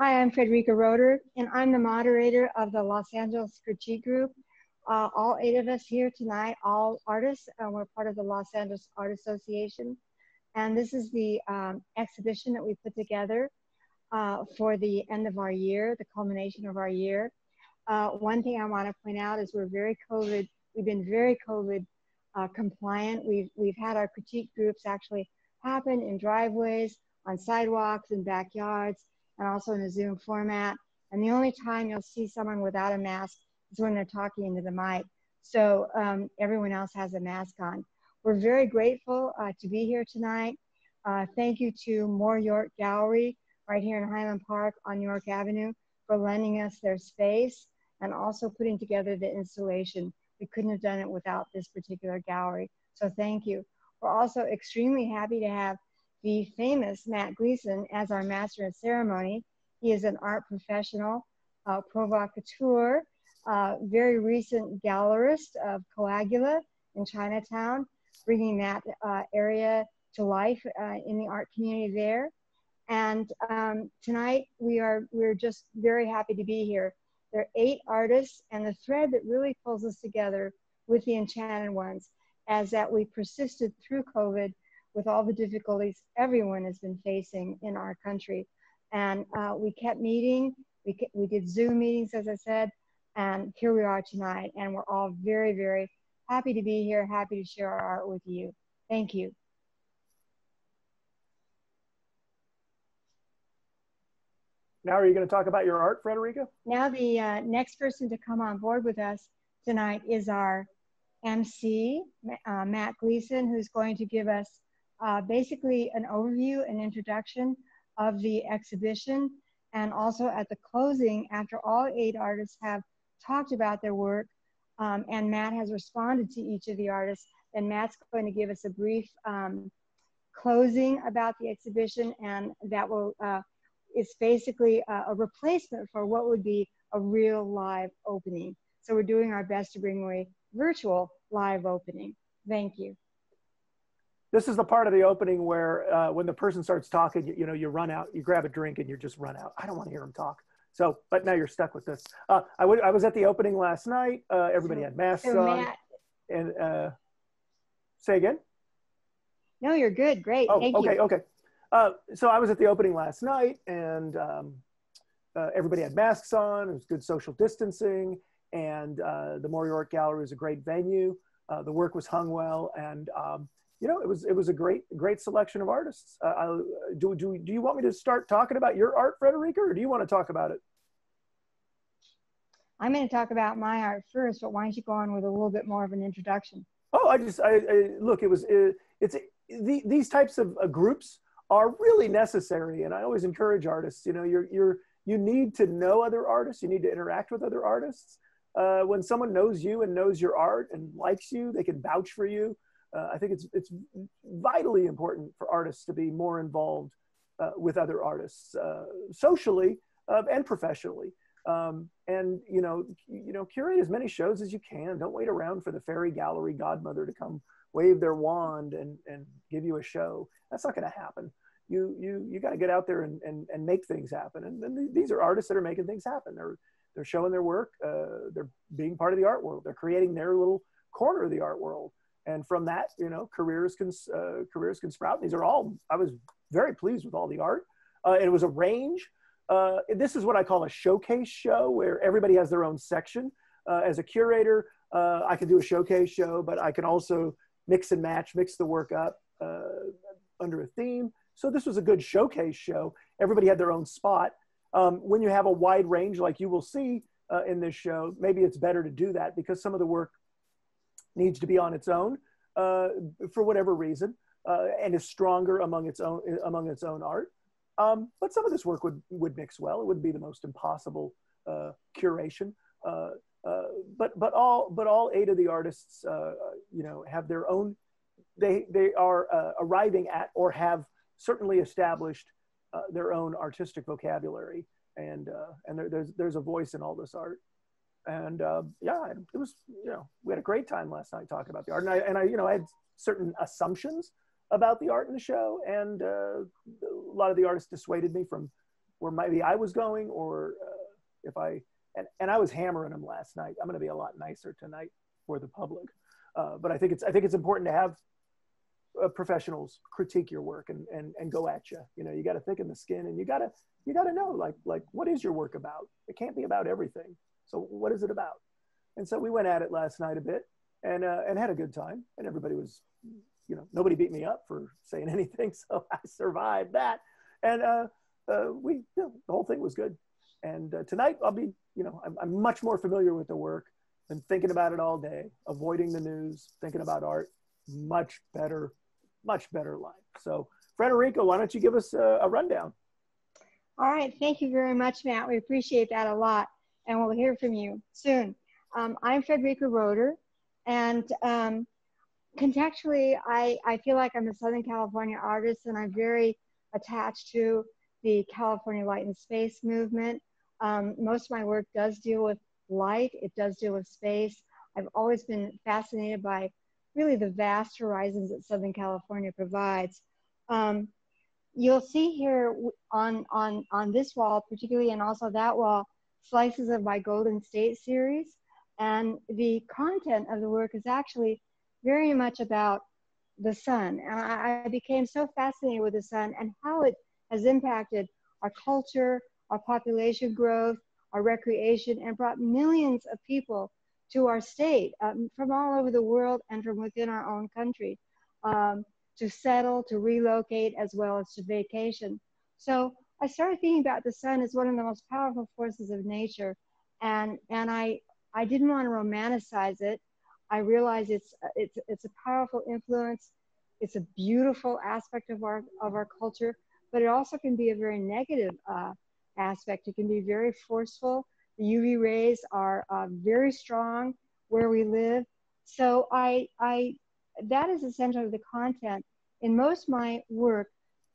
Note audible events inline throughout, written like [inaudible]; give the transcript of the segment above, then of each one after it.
Hi, I'm Fredrika Roeder, and I'm the moderator of the Los Angeles Critique Group. Uh, all eight of us here tonight, all artists, uh, we're part of the Los Angeles Art Association. And this is the um, exhibition that we put together uh, for the end of our year, the culmination of our year. Uh, one thing I want to point out is we're very COVID, we've been very COVID uh, compliant. We've, we've had our critique groups actually happen in driveways, on sidewalks, in backyards and also in a Zoom format. And the only time you'll see someone without a mask is when they're talking into the mic. So um, everyone else has a mask on. We're very grateful uh, to be here tonight. Uh, thank you to Mor York Gallery right here in Highland Park on York Avenue for lending us their space and also putting together the installation. We couldn't have done it without this particular gallery. So thank you. We're also extremely happy to have the famous Mat Gleason as our master of ceremony. He is an art professional, provocateur, very recent gallerist of Coagula in Chinatown, bringing that uh, area to life uh, in the art community there. And um, tonight we are we're just very happy to be here. There are eight artists, and the thread that really pulls us together with the Enchanted Ones, as that we persisted through COVID with all the difficulties everyone has been facing in our country. And uh, we kept meeting, we, we did Zoom meetings, as I said, and here we are tonight. And we're all very, very happy to be here, happy to share our art with you. Thank you. Now, are you going to talk about your art, Fredrika? Now, the uh, next person to come on board with us tonight is our MC, uh, Mat Gleason, who's going to give us uh, basically an overview and introduction of the exhibition. And also at the closing, after all eight artists have talked about their work um, and Mat has responded to each of the artists, then Mat's going to give us a brief um, closing about the exhibition and that will, uh, it's basically a, a replacement for what would be a real live opening. So we're doing our best to bring a virtual live opening. Thank you this is the part of the opening where uh, when the person starts talking, you, you, know, you run out, you grab a drink and you just run out. I don't want to hear them talk. So, but now you're stuck with this. Uh, I, w- I was at the opening last night. Uh, everybody had masks so on. Mat, and uh, say again. No, you're good. Great. Oh, Thank okay, you. okay. Uh, so I was at the opening last night, and um, uh, everybody had masks on. It was good social distancing, and uh, the York Gallery is a great venue. Uh, the work was hung well, and um, you know, it was it was a great great selection of artists. Uh, I, do do do you want me to start talking about your art, Fredrika, or do you want to talk about it? I'm going to talk about my art first, but why don't you go on with a little bit more of an introduction? Oh, I just I, I look. It was it, it's the, these types of uh, groups are really necessary, and I always encourage artists. You know, you're you're you need to know other artists. You need to interact with other artists. Uh, when someone knows you and knows your art and likes you, they can vouch for you uh, I think it's it's vitally important for artists to be more involved uh, with other artists uh, socially uh, and professionally. Um, and you know, you know, curate as many shows as you can. Don't wait around for the fairy gallery godmother to come wave their wand and, and give you a show. That's not going to happen. You you you got to get out there and, and, and make things happen. And, and these are artists that are making things happen. They're they're showing their work. Uh, they're being part of the art world. They're creating their little corner of the art world and from that, you know, careers can uh, careers can sprout. These are all. I was very pleased with all the art. Uh, it was a range. Uh, this is what I call a showcase show, where everybody has their own section. Uh, as a curator, uh, I can do a showcase show, but I can also mix and match, mix the work up uh, under a theme. So this was a good showcase show. Everybody had their own spot. Um, when you have a wide range, like you will see in this show, maybe it's better to do that because some of the work needs to be on its own uh, for whatever reason uh, and is stronger among its own among its own art. Um, but some of this work would would mix well. It wouldn't be the most impossible uh, curation. Uh, uh, but but all but all eight of the artists, uh, you know, have their own. They they are arriving at or have certainly established their own artistic vocabulary, and and there, there's there's a voice in all this art and uh, yeah, it was you know we had a great time last night talking about the art, and I and I you know I had certain assumptions about the art in the show, and uh, a lot of the artists dissuaded me from where maybe I was going, or uh, if I and, and I was hammering them last night. I'm going to be a lot nicer tonight for the public, uh, but I think it's I think it's important to have uh, professionals critique your work and, and and go at you. You know, you got to thicken the skin, and you got to you got to know like like what is your work about? It can't be about everything. So what is it about? And so we went at it last night a bit, and uh, and had a good time, and everybody was, you know, nobody beat me up for [laughs] saying anything, so [laughs] I survived that, and uh, uh, we you know, the whole thing was good. And uh, tonight I'll be, you know, I'm, I'm much more familiar with the work than thinking about it all day, avoiding the news, thinking about art. Much better, much better life. So, Fredrika, why don't you give us a, a rundown? All right, thank you very much, Mat. We appreciate that a lot, and we'll hear from you soon. Um, I'm Fredrika Roeder, and um, contextually, I, I feel like I'm a Southern California artist, and I'm very attached to the California Light and Space movement. Um, most of my work does deal with light, it does deal with space. I've always been fascinated by really the vast horizons that Southern California provides. Um, you'll see here on, on, on this wall, particularly, and also that wall, slices of my Golden State series. And the content of the work is actually very much about the sun. And I, became so fascinated with the sun and how it has impacted our culture, our population growth, our recreation, and brought millions of people to our state um, from all over the world and from within our own country um, to settle, to relocate, as well as to vacation. So I started thinking about the sun as one of the most powerful forces of nature, and and I I didn't want to romanticize it. I realized it's it's it's a powerful influence. It's a beautiful aspect of our of our culture, but it also can be a very negative uh, aspect. It can be very forceful. The UV rays are uh, very strong where we live. So I, I, that is essentially the content in most of my work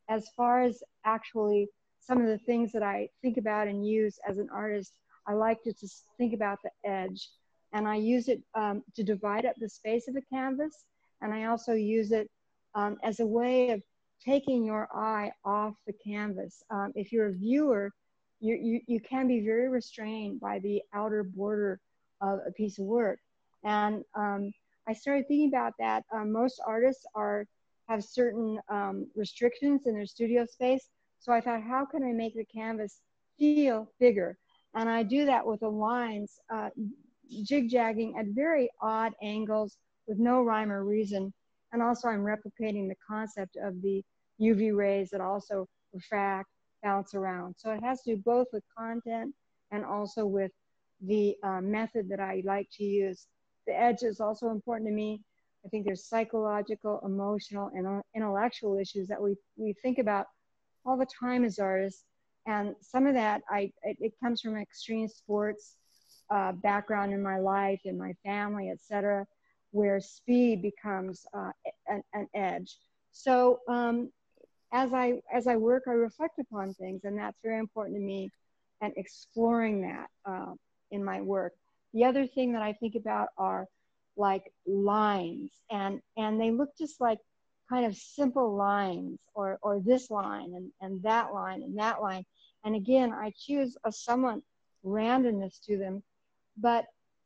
as far as actually some of the things that I think about and use as an artist. I like to just think about the edge and I use it um, to divide up the space of a canvas. And I also use it um, as a way of taking your eye off the canvas. Um, if you're a viewer, you, you, you can be very restrained by the outer border of a piece of work. And um, I started thinking about that. Um, most artists are have certain um, restrictions in their studio space. So I thought, how can I make the canvas feel bigger? And I do that with the lines, uh, at very odd angles with no rhyme or reason. And also I'm replicating the concept of the UV rays that also refract, bounce around. So it has to do both with content and also with the uh, method that I like to use. The edge is also important to me. I think there's psychological, emotional, and intellectual issues that we, we think about all the time as artists. And some of that, I, it, it comes from extreme sports uh, background in my life, in my family, etc., where speed becomes uh, an, an, edge. So um, as I as I work, I reflect upon things, and that's very important to me, and exploring that uh, in my work. The other thing that I think about are like lines, and and they look just like kind of simple lines, or or this line and and that line and that line, and again, I choose a somewhat randomness to them, but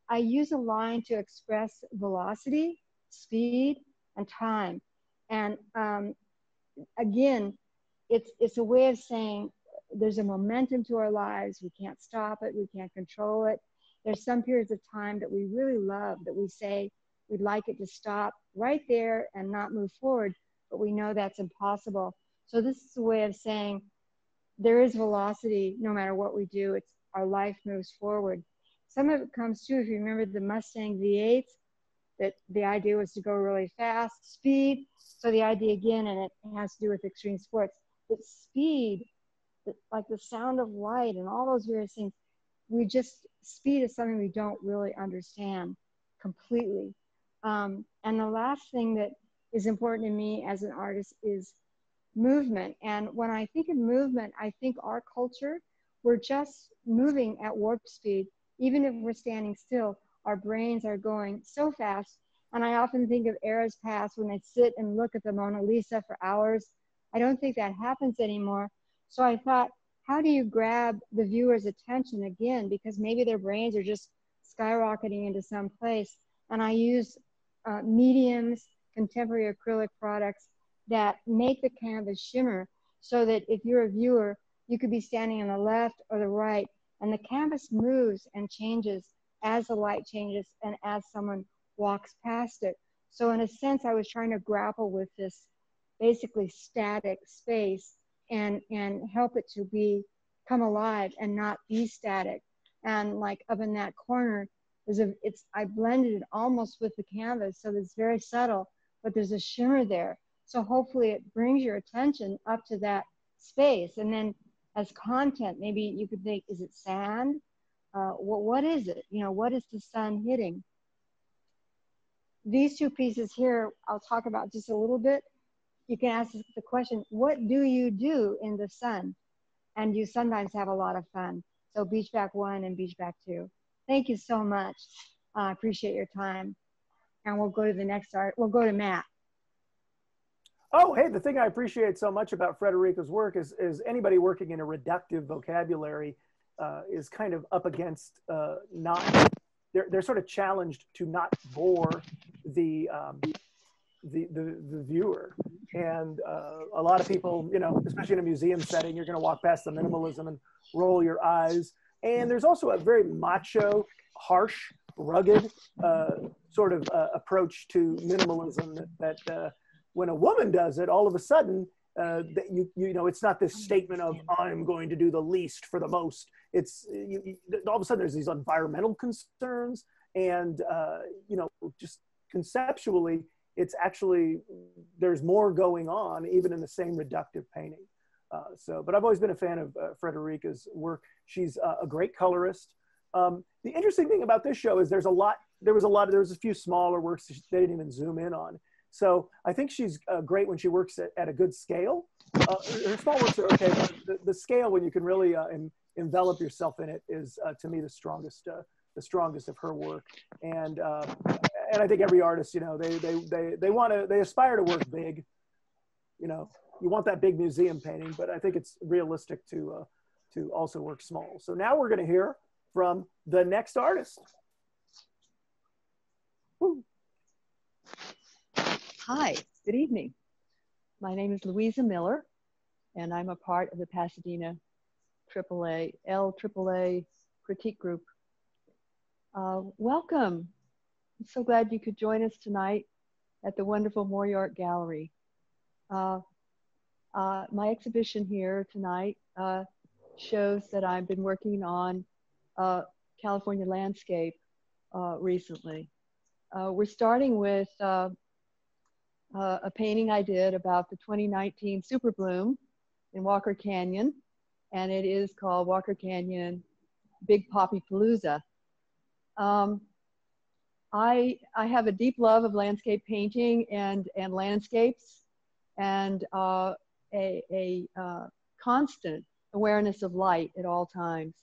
I use a line to express velocity, speed, and time. And um, again, it's it's a way of saying there's a momentum to our lives. We can't stop it. We can't control it. There's some periods of time that we really love that we say we'd like it to stop right there and not move forward, but we know that's impossible. So this is a way of saying there is velocity no matter what we do. It's our life moves forward. Some of it comes too, if you remember the Mustang V8, that the idea was to go really fast, speed. So the idea again, and it has to do with extreme sports, that speed, like the sound of light and all those various things, we just, speed is something we don't really understand completely. Um, and the last thing that is important to me as an artist is movement. And when I think of movement, I think our culture, we're just moving at warp speed. Even if we're standing still, our brains are going so fast. And I often think of eras past when I sit and look at the Mona Lisa for hours. I don't think that happens anymore. So I thought, how do you grab the viewer's attention again? Because maybe their brains are just skyrocketing into some place. And I use uh, mediums, contemporary acrylic products that make the canvas shimmer so that if you're a viewer, you could be standing on the left or the right, and the canvas moves and changes as the light changes and as someone walks past it. So in a sense, I was trying to grapple with this basically static space and and help it to be come alive and not be static. And like up in that corner is a it's I blended it almost with the canvas, so it's very subtle, but there's a shimmer there. So hopefully it brings your attention up to that space. And then as content, maybe you could think, is it sand? Uh, what, what is it? You know, what is the sun hitting? These two pieces here, I'll talk about just a little bit. You can ask the question, what do you do in the sun? And you sometimes have a lot of fun. So beach back one and beach back two. Thank you so much. I uh, appreciate your time. And we'll go to the next art. We'll go to Mat. Oh, hey, the thing I appreciate so much about Fredrika's work is, is anybody working in a reductive vocabulary uh, is kind of up against uh, not, they're, they're sort of challenged to not bore the, um, the, the, the, viewer. And uh, a lot of people, you know, especially in a museum setting, you're going to walk past the minimalism and roll your eyes. And there's also a very macho, harsh, rugged uh, sort of uh, approach to minimalism that, that uh, when a woman does it, all of a sudden, uh, that you you know it's not this statement of I'm going to do the least for the most. It's you, you, all of a sudden there's these environmental concerns, and uh, you know just conceptually, it's actually there's more going on even in the same reductive painting. Uh, so, but I've always been a fan of uh, Fredrika's work. She's uh, a great colorist. Um, the interesting thing about this show is there's a lot. There was a lot. There was a few smaller works they didn't even zoom in on. So I think she's uh, great when she works at, at a good scale. Uh, her small works are okay, but the, the scale when you can really uh, en envelop yourself in it is, to me, the strongest, the strongest of her work. And and I think every artist, you know, they they they they want to they aspire to work big. You know, you want that big museum painting, but I think it's realistic to to also work small. So now we're going to hear from the next artist. Woo. Hi, good evening. My name is Louisa Miller, and I'm a part of the Pasadena AAA, L AAA critique group. Uh, welcome. I'm so glad you could join us tonight at the wonderful Mor York Gallery. Uh, uh, my exhibition here tonight uh, shows that I've been working on uh, California landscape uh, recently. we're starting with uh, a painting I did about the 2019 super bloom in Walker Canyon, and it is called Walker Canyon Big Poppy Palooza. Um, I, I have a deep love of landscape painting and, and landscapes and uh, a, a uh, constant awareness of light at all times.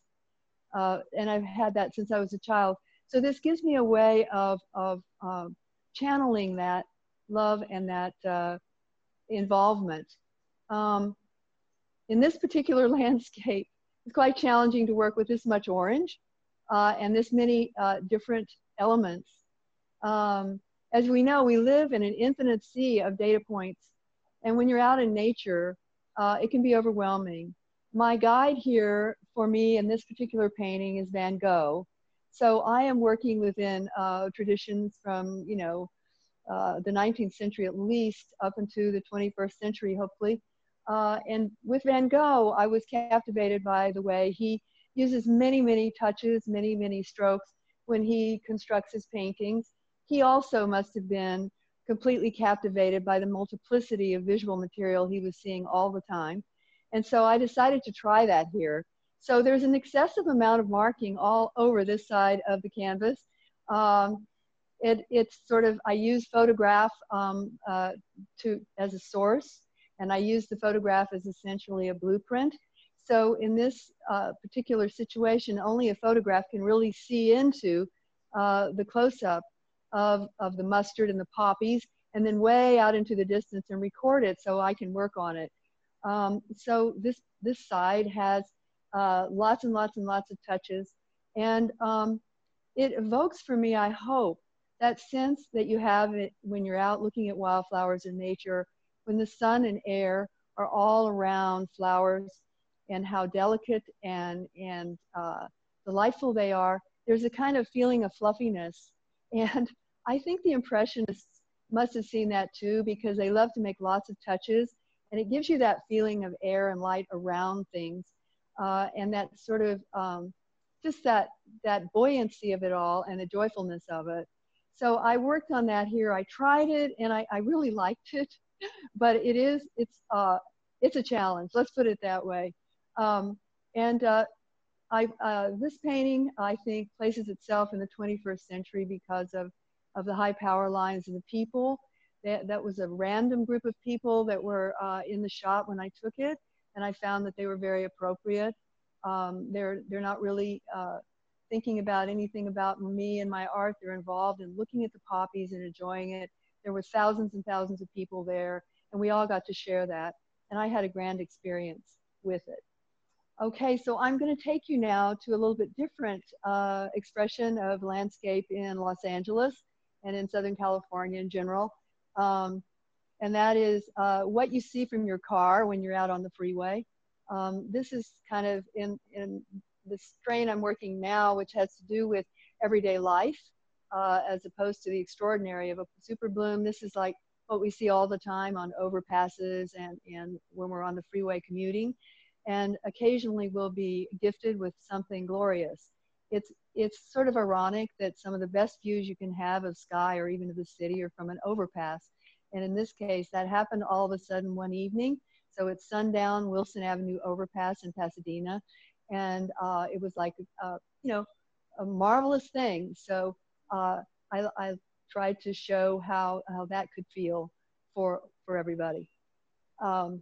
Uh, and I've had that since I was a child. So this gives me a way of, of um, channeling that love and that uh, involvement. Um, in this particular [laughs] landscape, it's quite challenging to work with this much orange uh, and this many uh, different elements. Um, as we know, we live in an infinite sea of data points. And when you're out in nature, uh, it can be overwhelming. My guide here for me in this particular painting is Van Gogh. So I am working within uh, traditions from, you know, uh, the 19th century at least up into the 21st century, hopefully. Uh, and with Van Gogh, I was captivated by the way he uses many, many touches, many, many strokes when he constructs his paintings. He also must have been completely captivated by the multiplicity of visual material he was seeing all the time. And so I decided to try that here. So there's an excessive amount of marking all over this side of the canvas. Um, it, it's sort of, I use photograph um, uh, to, as a source, and I use the photograph as essentially a blueprint. So in this uh, particular situation, only a photograph can really see into uh, the close-up of, of the mustard and the poppies, and then way out into the distance and record it so I can work on it. Um, so this, this side has uh, lots and lots and lots of touches. And um, it evokes for me, I hope, that sense that you have it when you're out looking at wildflowers in nature, when the sun and air are all around flowers and how delicate and, and uh, delightful they are, there's a kind of feeling of fluffiness. [laughs] And I think the Impressionists must have seen that too because they love to make lots of touches and it gives you that feeling of air and light around things uh, and that sort of um, just that that buoyancy of it all and the joyfulness of it. So i worked on that here. I tried it and i, I really liked it [laughs] but it is it's uh, it's a challenge let's put it that way. Um, and uh, I, uh, this painting i think places itself in the 21st century because of of the high power lines and the people that, that was a random group of people that were uh, in the shop when i took it and I found that they were very appropriate. Um, they're they're not really uh, thinking about anything about me and my art. They're involved in looking at the poppies and enjoying it. There were thousands and thousands of people there, and we all got to share that. And I had a grand experience with it. Okay, so I'm going to take you now to a little bit different uh, expression of landscape in Los Angeles and in Southern California in general. Um, and that is uh, what you see from your car when you're out on the freeway. Um, this is kind of in, in the strain I'm working now, which has to do with everyday life uh, as opposed to the extraordinary of a super bloom. This is like what we see all the time on overpasses and, and when we're on the freeway commuting. And occasionally we'll be gifted with something glorious. It's, it's sort of ironic that some of the best views you can have of sky or even of the city are from an overpass. And in this case, that happened all of a sudden one evening. So it's sundown, Wilson Avenue overpass in Pasadena. And uh, it was like, uh, you know, a marvelous thing. So uh, I, I, tried to show how, how that could feel for, for everybody. Um,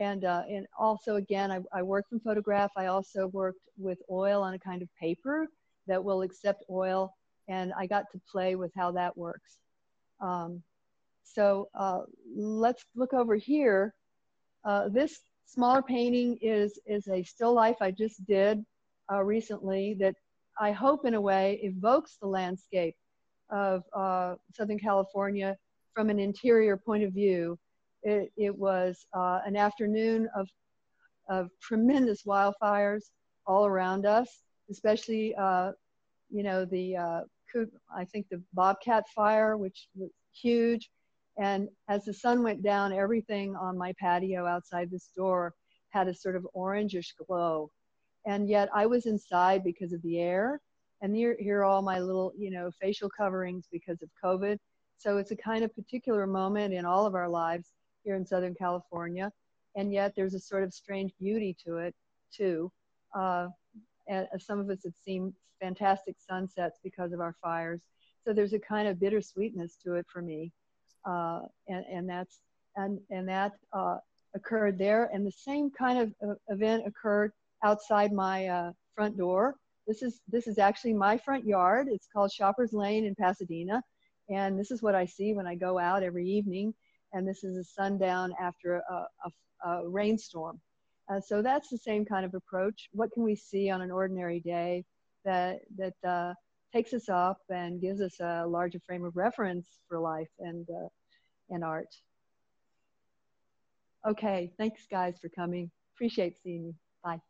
and, uh, and also, again, I, I worked in photograph. I also worked with oil on a kind of paper that will accept oil. And I got to play with how that works. Um, so uh, let's look over here. Uh, this smaller painting is, is a still life I just did uh, recently that I hope in a way evokes the landscape of uh, Southern California from an interior point of view. It, it was uh, an afternoon of, of tremendous wildfires all around us, especially, uh, you know, the, I think the Bobcat fire, which was huge. And as the sun went down, everything on my patio outside this door had a sort of orangish glow. And yet I was inside because of the air. And here, here are all my little, you know, facial coverings because of COVID. So it's a kind of particular moment in all of our lives here in Southern California. And yet there's a sort of strange beauty to it, too. Uh, and some of us have seen fantastic sunsets because of our fires. So there's a kind of bittersweetness to it for me uh, and, and that's and and that uh, occurred there. And the same kind of uh, event occurred outside my uh, front door. This is this is actually my front yard. It's called Shoppers Lane in Pasadena, and this is what I see when I go out every evening. And this is a sundown after a, a, a rainstorm. Uh, so that's the same kind of approach. What can we see on an ordinary day that that uh, takes us up and gives us a larger frame of reference for life and uh, and art. Okay, thanks guys for coming. Appreciate seeing you. Bye.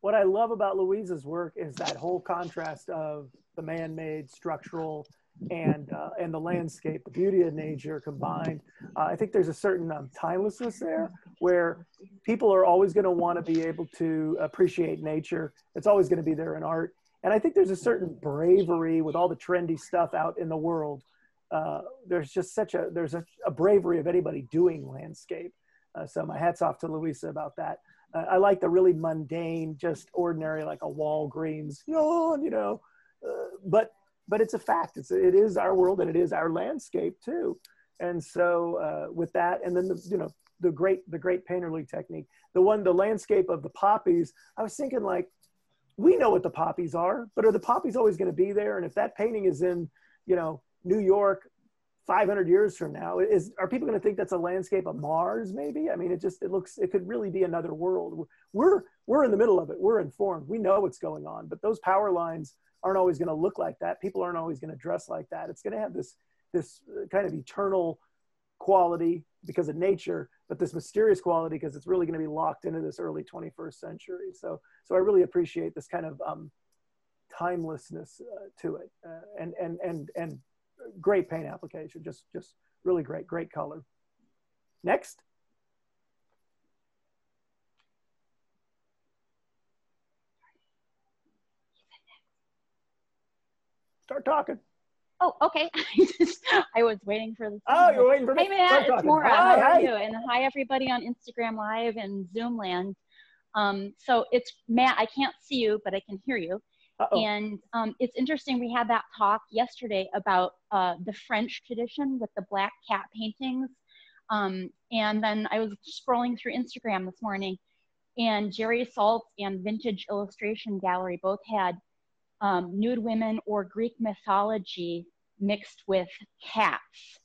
What I love about Louisa's work is that whole contrast of the man-made, structural, and uh, and the landscape, the beauty of nature combined. Uh, I think there's a certain um, timelessness there, where people are always going to want to be able to appreciate nature. It's always going to be there in art, and I think there's a certain bravery with all the trendy stuff out in the world. Uh, there's just such a there's a, a, bravery of anybody doing landscape. Uh, so my hats off to Louisa about that. Uh, I like the really mundane, just ordinary, like a Walgreens, you know, uh, but but it's a fact. It's it is our world and it is our landscape too. And so uh, with that, and then the you know the great the great painterly technique, the one the landscape of the poppies. I was thinking like, we know what the poppies are, but are the poppies always going to be there? And if that painting is in you know New York, 500 years from now is are people going to think that's a landscape of mars maybe i mean it just it looks it could really be another world we're we're in the middle of it we're informed we know what's going on but those power lines aren't always going to look like that people aren't always going to dress like that it's going to have this this uh, kind of eternal quality because of nature but this mysterious quality because it's really going to be locked into this early 21st century so so i really appreciate this kind of um, timelessness uh, to it uh, and and and and great paint application. Just, just really great, great color. Next. Start talking. Oh, okay. [laughs] I was waiting for the. Oh, you're waiting for me. Hey, Mat, it's Moira. Hi, How hi. are you? And hi, everybody on Instagram Live and Zoom land. Um, so it's Mat. I can't see you, but I can hear you. Uh-oh. And um, it's interesting, we had that talk yesterday about uh, the French tradition with the black cat paintings. Um, and then I was scrolling through Instagram this morning, and Jerry Saltz and Vintage Illustration Gallery both had um, nude women or Greek mythology mixed with cats.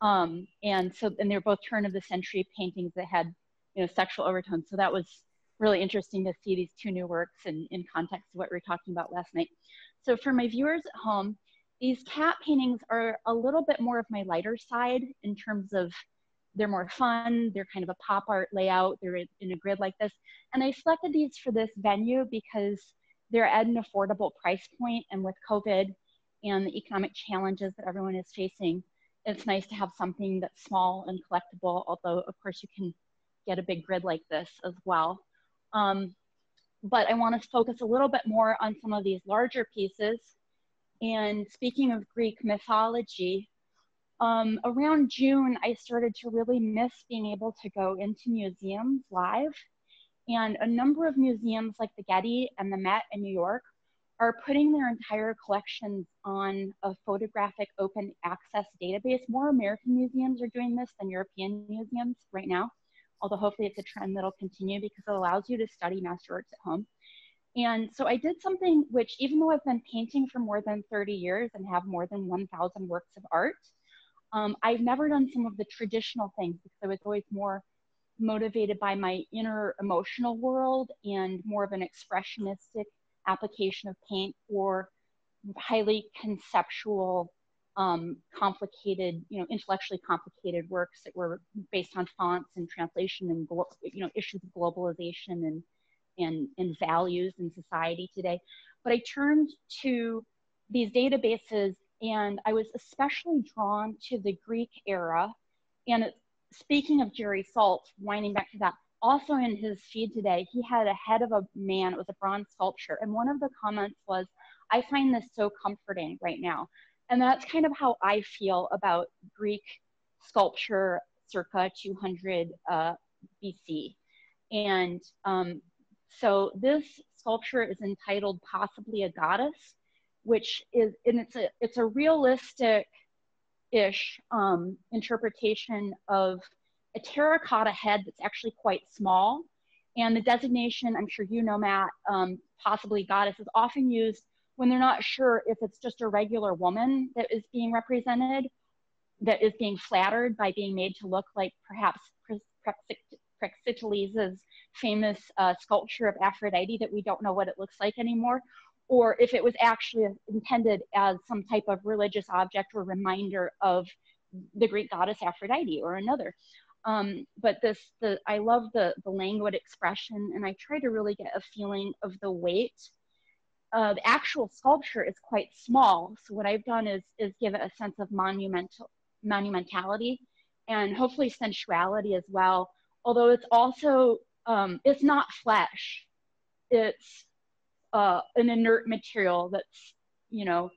Um, and so, and they're both turn of the century paintings that had, you know, sexual overtones. So that was really interesting to see these two new works in, in context of what we were talking about last night. So for my viewers at home, these cat paintings are a little bit more of my lighter side in terms of they're more fun, they're kind of a pop art layout, they're in a grid like this. And I selected these for this venue because they're at an affordable price point and with COVID and the economic challenges that everyone is facing, it's nice to have something that's small and collectible, although of course you can get a big grid like this as well. Um, but I want to focus a little bit more on some of these larger pieces. And speaking of Greek mythology, um, around June, I started to really miss being able to go into museums live. And a number of museums like the Getty and the Met in New York are putting their entire collections on a photographic open access database. More American museums are doing this than European museums right now although hopefully it's a trend that'll continue because it allows you to study masterworks at home. And so I did something which, even though I've been painting for more than 30 years and have more than 1,000 works of art, um, I've never done some of the traditional things because I was always more motivated by my inner emotional world and more of an expressionistic application of paint or highly conceptual um, complicated, you know, intellectually complicated works that were based on fonts and translation and you know issues of globalization and and and values in society today. But I turned to these databases, and I was especially drawn to the Greek era. And speaking of Jerry Saltz, winding back to that, also in his feed today, he had a head of a man. It was a bronze sculpture, and one of the comments was, "I find this so comforting right now." And that's kind of how I feel about Greek sculpture circa 200 uh, BC. And um, so this sculpture is entitled Possibly a Goddess, which is, and it's a, it's a realistic ish um, interpretation of a terracotta head that's actually quite small. And the designation, I'm sure you know, Mat, um, possibly goddess, is often used when they're not sure if it's just a regular woman that is being represented, that is being flattered by being made to look like perhaps Praxiteles' famous uh, sculpture of Aphrodite that we don't know what it looks like anymore, or if it was actually intended as some type of religious object or reminder of the Greek goddess Aphrodite or another. Um, but this, the, I love the, the languid expression, and I try to really get a feeling of the weight uh, the actual sculpture is quite small. So what I've done is, is give it a sense of monumental, monumentality and hopefully sensuality as well. Although it's also, um, it's not flesh. It's uh, an inert material that's, you know,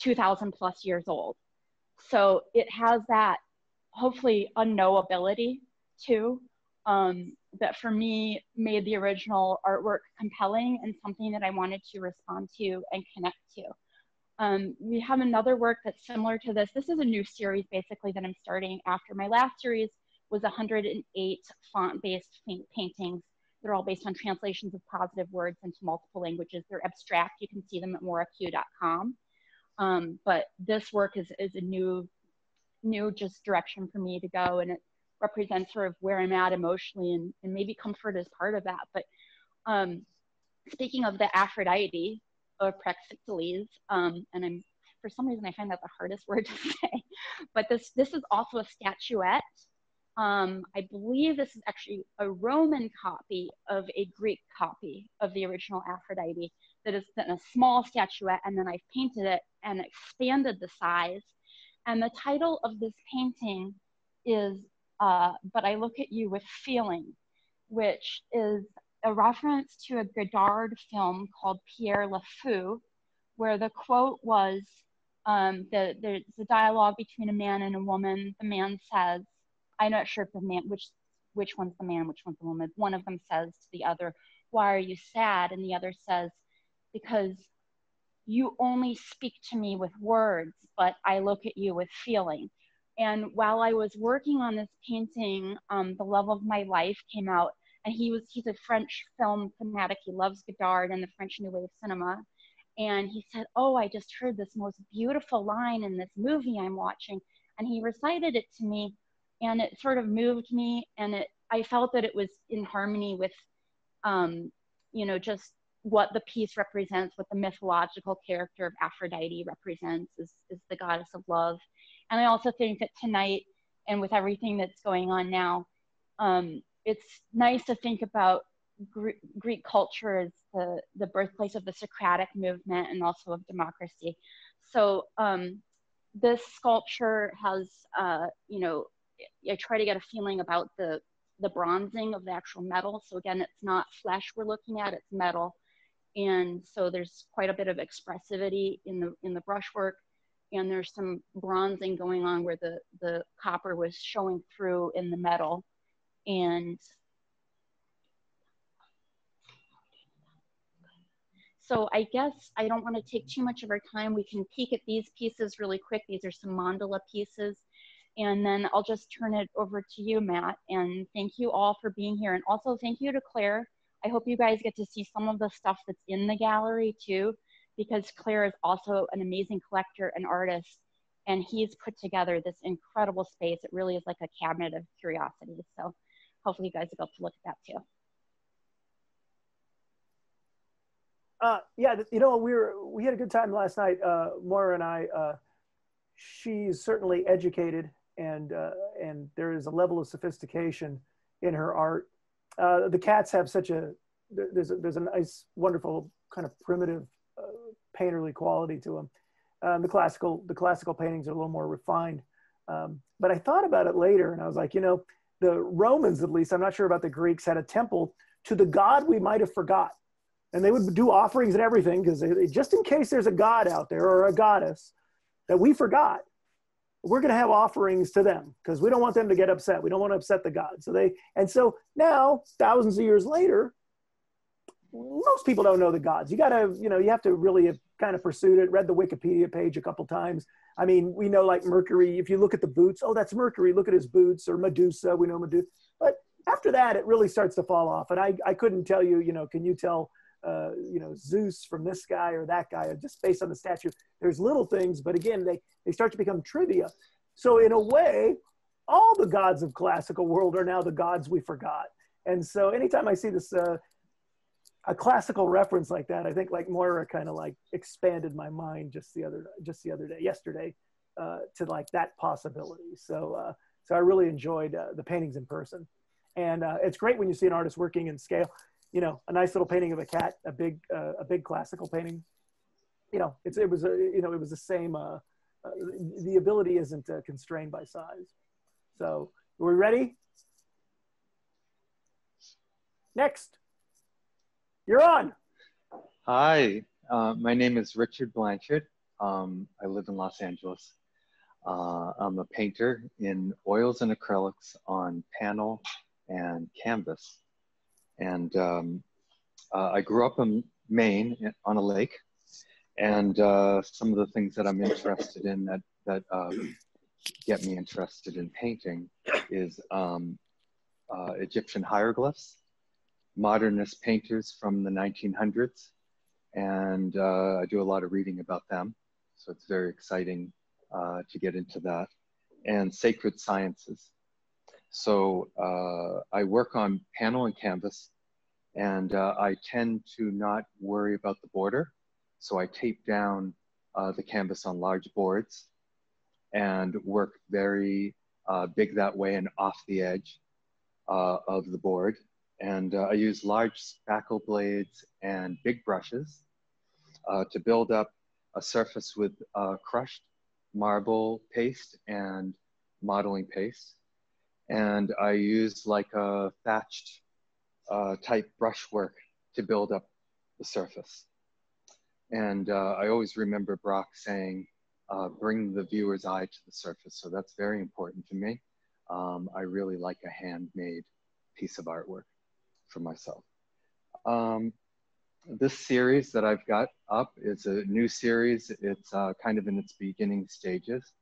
2000 plus years old. So it has that hopefully unknowability too um, that for me made the original artwork compelling and something that I wanted to respond to and connect to. Um, we have another work that's similar to this. This is a new series basically that I'm starting after my last series was 108 font-based paintings. They're all based on translations of positive words into multiple languages. They're abstract. You can see them at moiracue.com. Um, but this work is, is a new new just direction for me to go. And it represents sort of where I'm at emotionally and, and maybe comfort is part of that. But um, speaking of the Aphrodite of Praxiteles, um, and I'm for some reason I find that the hardest [laughs] word to say, but this this is also a statuette. Um, I believe this is actually a Roman copy of a Greek copy of the original Aphrodite that is in a small statuette, and then I've painted it and expanded the size. And the title of this painting is uh, But I Look at You with Feeling, which is a reference to a Godard film called Pierrot Le Fou, where the quote was um, the, there's a dialogue between a man and a woman. The man says, I'm not sure if the man, which, which one's the man, which one's the woman. One of them says to the other, Why are you sad? And the other says, Because you only speak to me with words, but I look at you with feeling. And while I was working on this painting, um, The Love of My Life came out and he was he's a French film fanatic. He loves Godard and the French New Wave cinema. And he said, "Oh, I just heard this most beautiful line in this movie I'm watching," and he recited it to me, and it sort of moved me, and it I felt that it was in harmony with, um, you know, just what the piece represents, what the mythological character of Aphrodite represents, is is the goddess of love, and I also think that tonight, and with everything that's going on now, um, it's nice to think about Greek culture as the, the birthplace of the Socratic movement and also of democracy. So um, this sculpture has, uh, you know, I try to get a feeling about the, the bronzing of the actual metal. So again, it's not flesh we're looking at, it's metal. And so there's quite a bit of expressivity in the, in the brushwork. And there's some bronzing going on where the, the copper was showing through in the metal and so I guess I don't want to take too much of our time. We can peek at these pieces really quick. These are some mandala pieces. And then I'll just turn it over to you, Mat. And thank you all for being here. And also thank you to Claire. I hope you guys get to see some of the stuff that's in the gallery too, because Claire is also an amazing collector and artist. And he's put together this incredible space. It really is like a cabinet of curiosities. So hopefully you guys will be able to look at that too. Uh, yeah, you know, we were we had a good time last night. Uh, Moira and I. Uh, she's certainly educated, and uh, and there is a level of sophistication in her art. Uh, the cats have such a there's a, there's a nice, wonderful kind of primitive uh, painterly quality to them. Um, the classical the classical paintings are a little more refined. Um, but I thought about it later, and I was like, you know, the Romans, at least, I'm not sure about the Greeks, had a temple to the god we might have forgot. And they would do offerings and everything because just in case there's a god out there or a goddess that we forgot, we're going to have offerings to them because we don't want them to get upset. We don't want to upset the god. So they, and so now, thousands of years later, most people don't know the gods. You got to, you know, you have to really have kind of pursued it, read the Wikipedia page a couple times. I mean, we know like Mercury, if you look at the boots, oh, that's Mercury, look at his boots, or Medusa, we know Medusa. But after that, it really starts to fall off. And I, I couldn't tell you, you know, can you tell, uh, you know, Zeus from this guy or that guy, just based on the statue? There's little things, but again, they, they start to become trivia. So in a way, all the gods of classical world are now the gods we forgot. And so anytime I see this, uh, a classical reference like that, I think like Moira kind of like expanded my mind just the other just the other day, yesterday, uh, to like that possibility. So uh, so I really enjoyed uh, the paintings in person, and uh, it's great when you see an artist working in scale. You know, a nice little painting of a cat, a big uh, a big classical painting. You know, it's it was a you know it was the same. Uh, the ability isn't constrained by size. So, are we ready? Next. You're on. Hi, uh, my name is Richard Blanchard. Um, I live in Los Angeles. Uh, I'm a painter in oils and acrylics on panel and canvas. And um, uh, I grew up in Maine on a lake. And uh, some of the things that I'm interested in that, that um, get me interested in painting is um, uh, Egyptian hieroglyphs modernist painters from the 1900s, and uh, I do a lot of reading about them. So it's very exciting uh, to get into that. and sacred sciences. So uh, I work on panel and canvas, and uh, I tend to not worry about the border. So I tape down uh, the canvas on large boards and work very uh, big that way and off the edge uh, of the board. And uh, I use large spackle blades and big brushes to build up a surface with crushed marble paste and modeling paste. And I use like a thatched uh, type brushwork to build up the surface. And uh, I always remember Brock saying, uh, bring the viewer's eye to the surface. So that's very important to me. Um, I really like a handmade piece of artwork for myself. Um, this series that I've got up is a new series. It's uh, kind of in its beginning stages,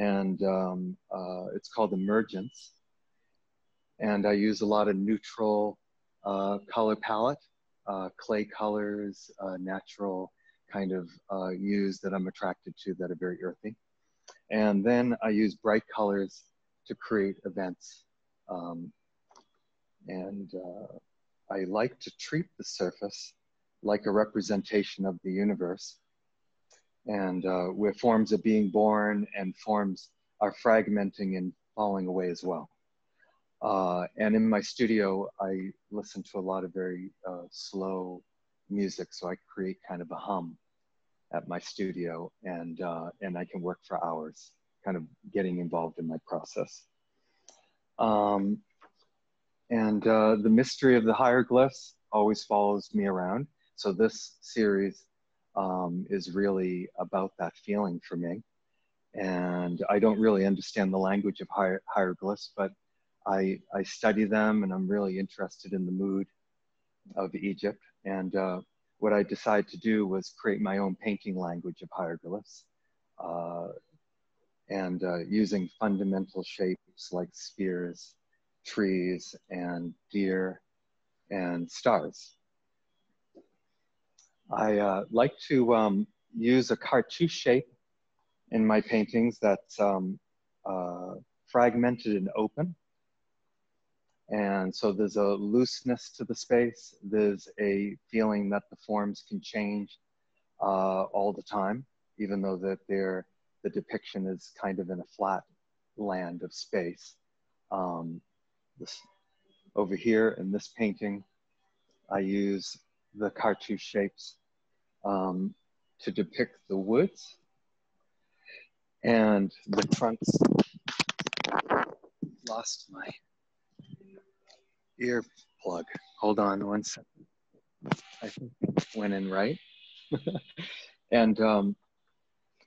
and um, uh, it's called Emergence. And I use a lot of neutral uh, color palette, uh, clay colors, uh, natural kind of uh, hues that I'm attracted to that are very earthy. And then I use bright colors to create events. Um, and I like to treat the surface like a representation of the universe. And uh, where forms are being born and forms are fragmenting and falling away as well. Uh, and in my studio, I listen to a lot of very uh, slow music, so I create kind of a hum at my studio, and uh, and I can work for hours, kind of getting involved in my process. Um, and uh, the mystery of the hieroglyphs always follows me around. So this series um, is really about that feeling for me. And I don't really understand the language of hier- hieroglyphs, but I, I study them and I'm really interested in the mood of Egypt. And uh, what I decided to do was create my own painting language of hieroglyphs uh, and uh, using fundamental shapes like spheres, trees, and deer and stars. I uh, like to um, use a cartouche shape in my paintings that's um, uh, fragmented and open. And so there's a looseness to the space. There's a feeling that the forms can change uh, all the time, even though that they're, the depiction is kind of in a flat land of space. Um, this, over here in this painting, I use the cartouche shapes um, to depict the woods and the trunks. Lost my ear plug. Hold on one second. I think it went in right. [laughs] and um,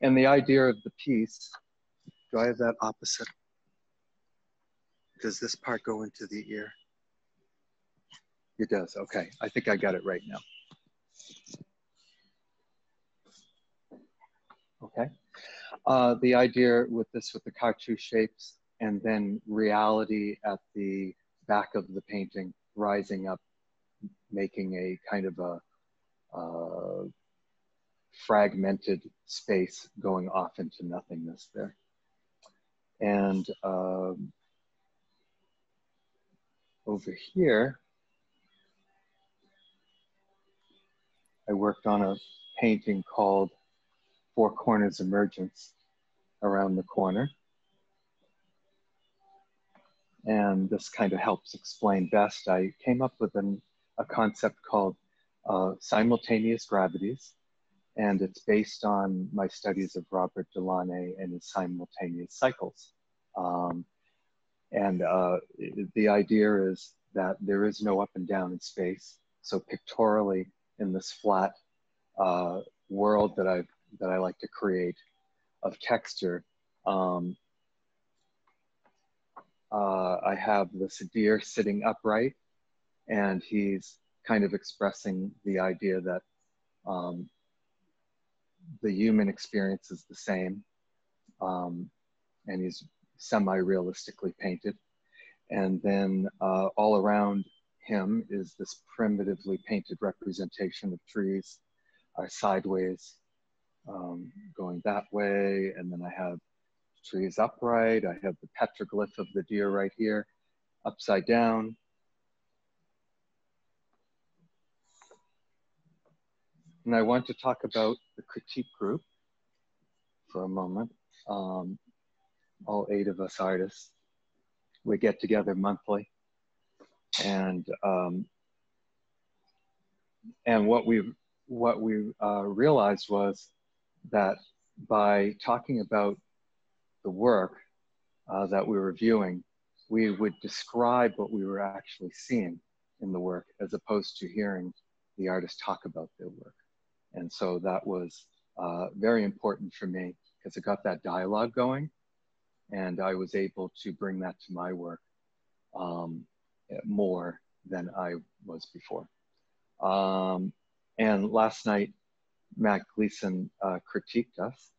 and the idea of the piece. Do I have that opposite? Does this part go into the ear? It does. Okay. I think I got it right now. Okay? Uh, the idea with this, with the cartouche shapes, and then reality at the back of the painting, rising up, making a kind of a uh, fragmented space going off into nothingness there. And um, over here, I worked on a painting called Four Corners Emergence around the corner. And this kind of helps explain best. I came up with an, a concept called uh, simultaneous gravities, and it's based on my studies of Robert Delaunay and his simultaneous cycles. Um, and uh, the idea is that there is no up and down in space. So pictorially, in this flat uh, world that I've that I like to create of texture. Um, uh, I have this deer sitting upright, and he's kind of expressing the idea that um, the human experience is the same, um, and he's semi-realistically painted. And then uh, all around him is this primitively painted representation of trees uh, sideways um, going that way, and then I have trees upright. I have the petroglyph of the deer right here, upside down. And I want to talk about the critique group for a moment. Um, all eight of us artists, we get together monthly. And um, and what we what we uh, realized was that by talking about the work uh, that we were viewing, we would describe what we were actually seeing in the work as opposed to hearing the artist talk about their work. And so that was uh, very important for me because it got that dialogue going and I was able to bring that to my work um, more than I was before. Um, and last night, Mat Gleason uh, critiqued us,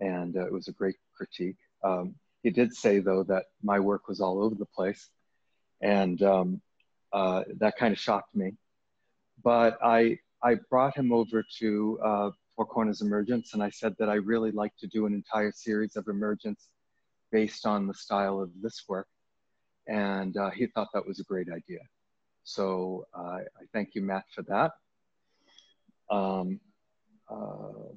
and uh, it was a great critique. Um, he did say, though, that my work was all over the place, and um, uh, that kind of shocked me. But I, I brought him over to uh, Four Corners Emergence, and I said that I really like to do an entire series of emergence based on the style of this work, and uh, he thought that was a great idea. So uh, I thank you, Matt, for that. Um, uh,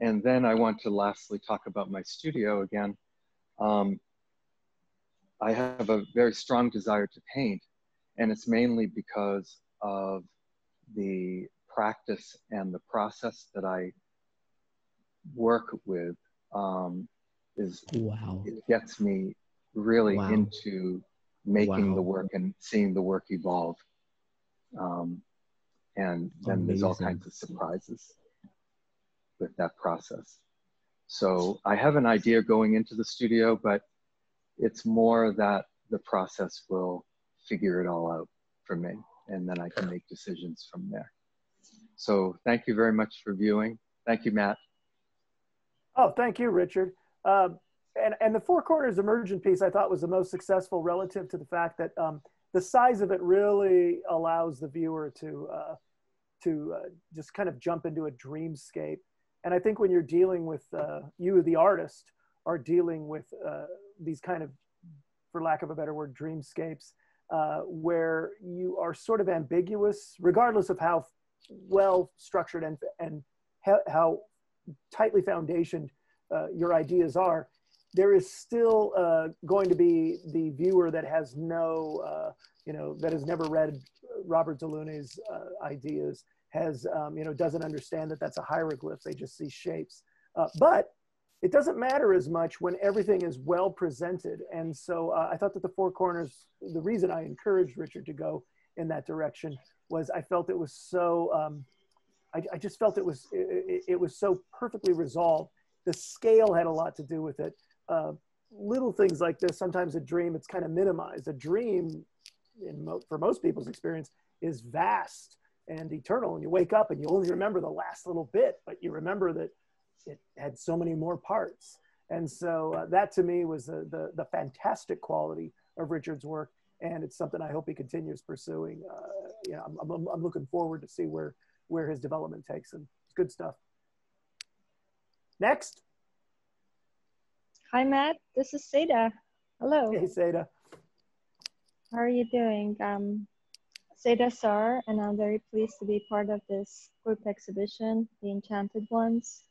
and then I want to lastly talk about my studio again. Um, I have a very strong desire to paint, and it's mainly because of the practice and the process that I work with um, is wow. it gets me really wow. into making wow. the work and seeing the work evolve. Um, and then Amazing. there's all kinds of surprises with that process. So I have an idea going into the studio, but it's more that the process will figure it all out for me, and then I can make decisions from there. So thank you very much for viewing. Thank you, Mat. Oh, thank you, Richard. Uh, and, and the Four Corners Emergent piece I thought was the most successful relative to the fact that um, the size of it really allows the viewer to uh, to uh, just kind of jump into a dreamscape. And I think when you're dealing with uh, you, the artist, are dealing with uh, these kind of, for lack of a better word, dreamscapes, uh, where you are sort of ambiguous, regardless of how well structured and and how tightly foundationed uh, your ideas are there is still uh, going to be the viewer that has no, uh, you know, that has never read Robert Delaunay's uh, ideas, has, um, you know, doesn't understand that that's a hieroglyph. They just see shapes. Uh, but it doesn't matter as much when everything is well presented. And so uh, I thought that the Four Corners, the reason I encouraged Richard to go in that direction was I felt it was so, um, I, I, just felt it was, it, it was so perfectly resolved. The scale had a lot to do with it uh, little things like this, sometimes a dream, it's kind of minimized. A dream, mo for most people's experience, is vast and eternal. And you wake up and you only remember the last little bit, but you remember that it had so many more parts. And so uh, that to me was the, the, the, fantastic quality of Richard's work. And it's something I hope he continues pursuing. Uh, you know, I'm, I'm, I'm looking forward to see where, where his development takes him. It's good stuff. Next. Hi, Mat. This is Seda. Hello. Hey, Seda. How are you doing? Um, Seda Saar, and I'm very pleased to be part of this group exhibition, The Enchanted Ones.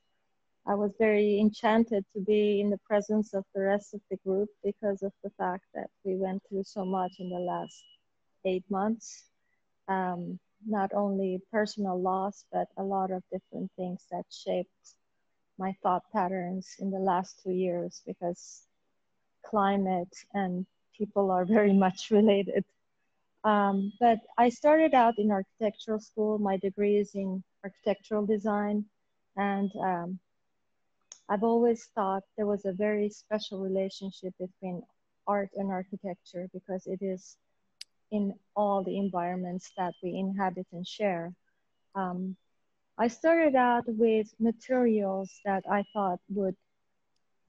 I was very enchanted to be in the presence of the rest of the group because of the fact that we went through so much in the last eight months. Um, not only personal loss, but a lot of different things that shaped my thought patterns in the last two years because climate and people are very [laughs] much related. Um, but I started out in architectural school. My degree is in architectural design. And um, I've always thought there was a very special relationship between art and architecture because it is in all the environments that we inhabit and share. Um, I started out with materials that I thought would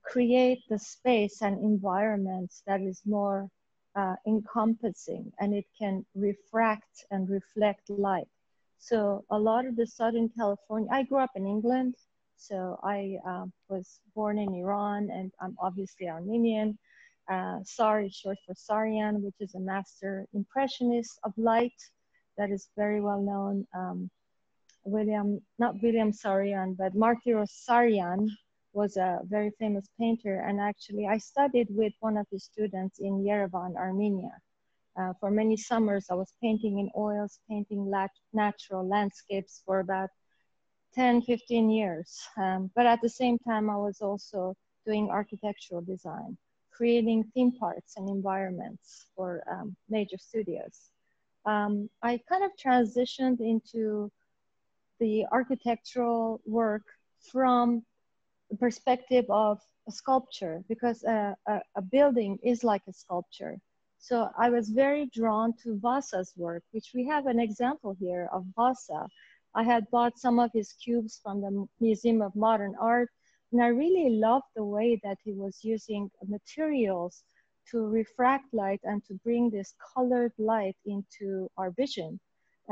create the space and environments that is more uh, encompassing and it can refract and reflect light. So a lot of the Southern California, I grew up in England, So I uh, was born in Iran and I'm obviously Armenian. Uh, Saar is short for Sarian, which is a master impressionist of light that is very well known. Um, William, not William Sarian, but Martyros Sarian was a very famous painter. And actually I studied with one of his students in Yerevan, Armenia. Uh, for many summers, I was painting in oils, painting natural landscapes for about 10, 15 years. Um, but at the same time, I was also doing architectural design, creating theme parks and environments for um, major studios. Um, I kind of transitioned into the architectural work from perspective of a sculpture because a, a, a building is like a sculpture. So I was very drawn to Vasa's work, which we have an example here of Vasa, I had bought some of his cubes from the Museum of Modern Art, and I really loved the way that he was using materials to refract light and to bring this colored light into our vision.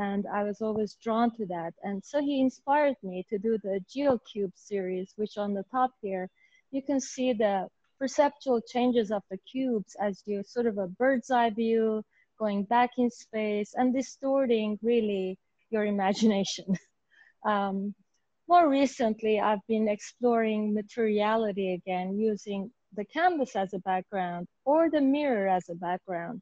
And I was always drawn to that. And so he inspired me to do the GeoCube series, which on the top here, you can see the perceptual changes of the cubes as you sort of a bird's eye view, going back in space and distorting really your [laughs] imagination. um, more recently, I've been exploring materiality again using the canvas as a background or the mirror as a background.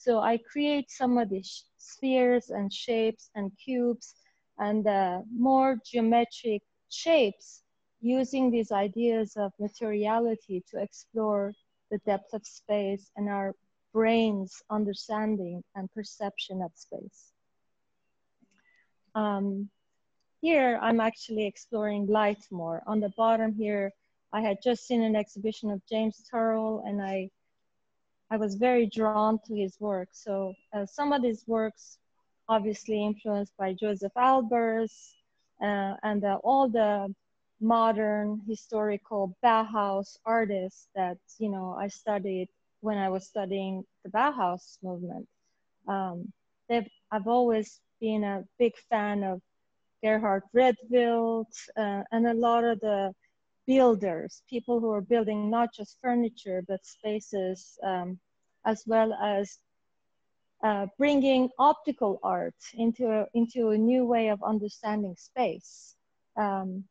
So I create some of these spheres and shapes and cubes and uh, more geometric shapes using these ideas of materiality to explore the depth of space and our brain's understanding and perception of space. Um, here, I'm actually exploring light more. On the bottom here, I had just seen an exhibition of James Turrell and I, I was very drawn to his work. So uh, some of his works obviously influenced by Josef Albers uh, and uh, all the modern historical Bauhaus artists that, you know, I studied when I was studying the Bauhaus movement. Um, I've always been a big fan of Gerhard Rietveld uh, and a lot of the builders, people who are building not just furniture, but spaces, um, as well as uh, bringing optical art into a, into a new way of understanding space. Um,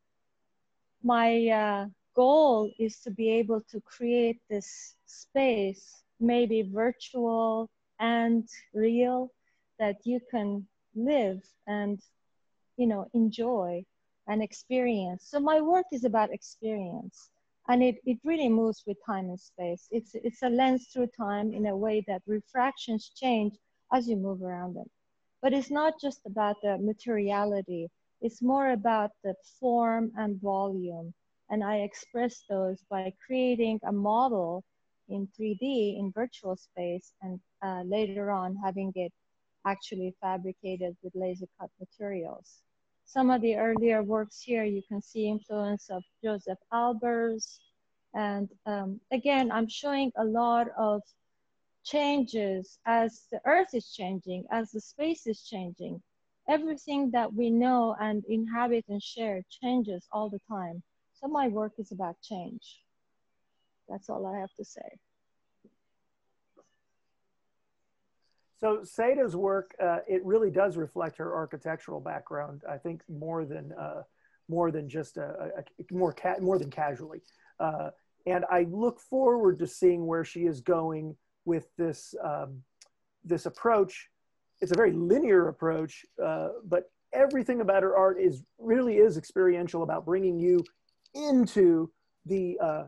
my uh, goal is to be able to create this space, maybe virtual and real, that you can live and you know enjoy and experience. So my work is about experience and it, it really moves with time and space. It's it's a lens through time in a way that refractions change as you move around them but it's not just about the materiality. It's more about the form and volume. And i express those by creating a model in 3d in virtual space and uh, later on having it actually fabricated with laser cut materials. Some of the earlier works here, you can see influence of Josef Albers. And um, again, I'm showing a lot of changes as the earth is changing, as the space is changing. Everything that we know and inhabit and share changes all the time. So my work is about change. That's all I have to say. So Seda's work, uh, it really does reflect her architectural background. I think more than uh, more than just a, a, a more more than casually. Uh, and I look forward to seeing where she is going with this um, this approach. It's a very linear approach, uh, but everything about her art is really is experiential about bringing you into the uh,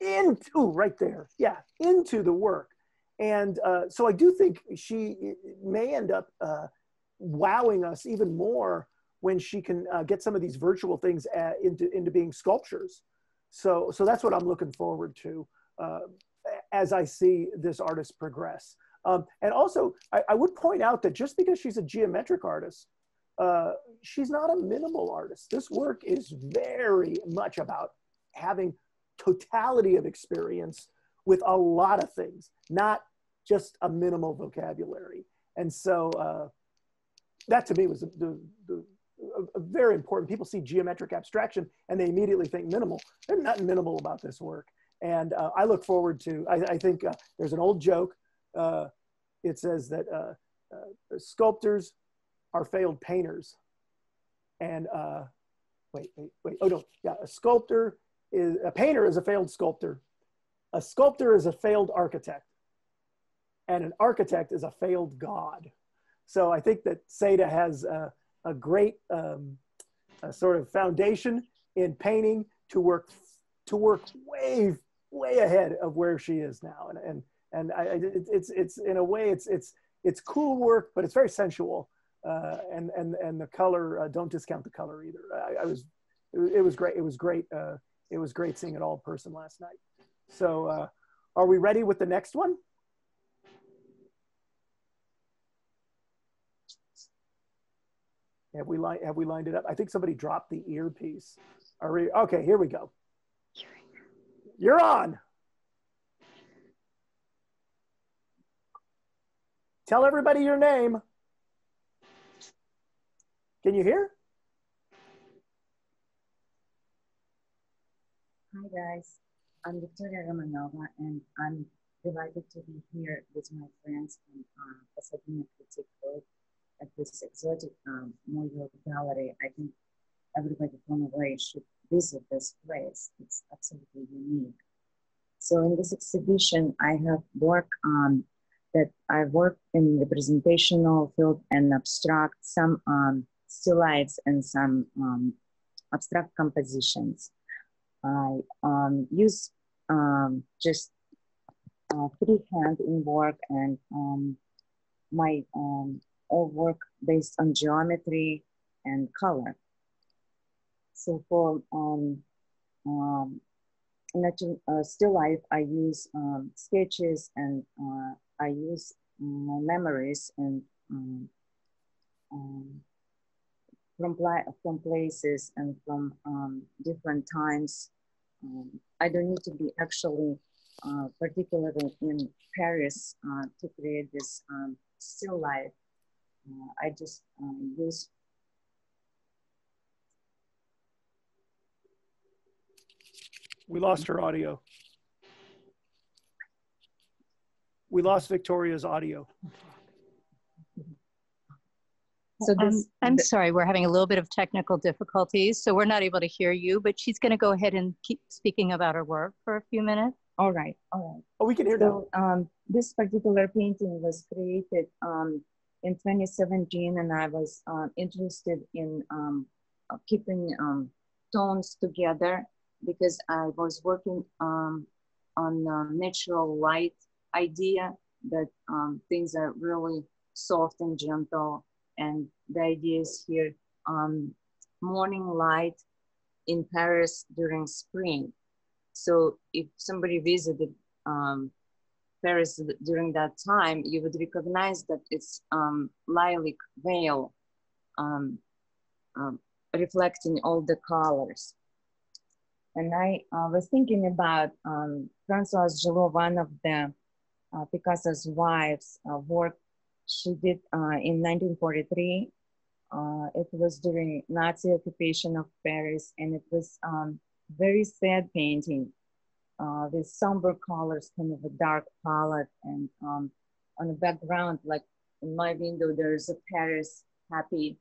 into right there, yeah, into the work and uh, so I do think she may end up uh, wowing us even more when she can uh, get some of these virtual things at, uh, into, into being sculptures. So, so that's what I'm looking forward to uh, as I see this artist progress. Um, and also, I, I, would point out that just because she's a geometric artist, uh, she's not a minimal artist. This work is very much about having totality of experience with a lot of things, not just a minimal vocabulary. And so uh, that to me was the, the, the, a very important. People see geometric abstraction and they immediately think minimal. There's nothing minimal about this work. And uh, I look forward to, I, I think uh, there's an old joke. Uh, it says that uh, uh, sculptors are failed painters. And wait, wait, wait, oh no, yeah, a sculptor is, a painter is a failed sculptor. A sculptor is a failed architect. And an architect is a failed God. So I think that Seda has a, a great um, a sort of foundation in painting to work to work way way ahead of where she is now. And and and I, it, it's it's in a way it's it's it's cool work, but it's very sensual. Uh, and and and the color uh, don't discount the color either. I, I was it, was great. It was great. Uh, it was great seeing it all in person last night. So uh, are we ready with the next one? Have we, li- have we lined it up? I think somebody dropped the earpiece. Are we, okay, here we go. You're on. Tell everybody your name. Can you hear? Hi guys, I'm Viktoria Romanova and I'm delighted to be here with my friends from uh, Pasadena Critique Group at this exotic um, gallery. I think everybody from away should visit this place. It's absolutely unique. So in this exhibition, I have work um, that I work in the representational field and abstract, some um, still lifes and some um, abstract compositions. I um, use um, just uh, freehand in work and um, my um, all work based on geometry and color. So for um, um, uh, still life, I use um, sketches and uh, I use my memories and um, um, from, from places and from um, different times. Um, I don't need to be actually uh, particularly in Paris uh, to create this um, still life. Uh, I just um, use We lost her audio. We lost Viktoria's audio. So this, I'm, I'm sorry, we're having a little bit of technical difficulties, so we're not able to hear you, but she's going to go ahead and keep speaking about her work for a few minutes. All right, all right. Oh, we can hear so, now. Um, this particular painting was created um, in 2017, and I was uh, interested in um, uh, keeping um, tones together because I was working um, on the natural light idea that um, things are really soft and gentle and the idea is here um, morning light in Paris during spring. So if somebody visited um, Paris during that time, you would recognize that it's um, lilac veil um, um, reflecting all the colors. And I uh, was thinking about um, Françoise Gilot, one of the uh, Picasso's wives, uh, work she did uh, in 1943. Uh, it was during Nazi occupation of Paris, and it was um, very sad painting uh, with somber colors, kind of a dark palette, and um, on the background, like in my window, there's a Paris happy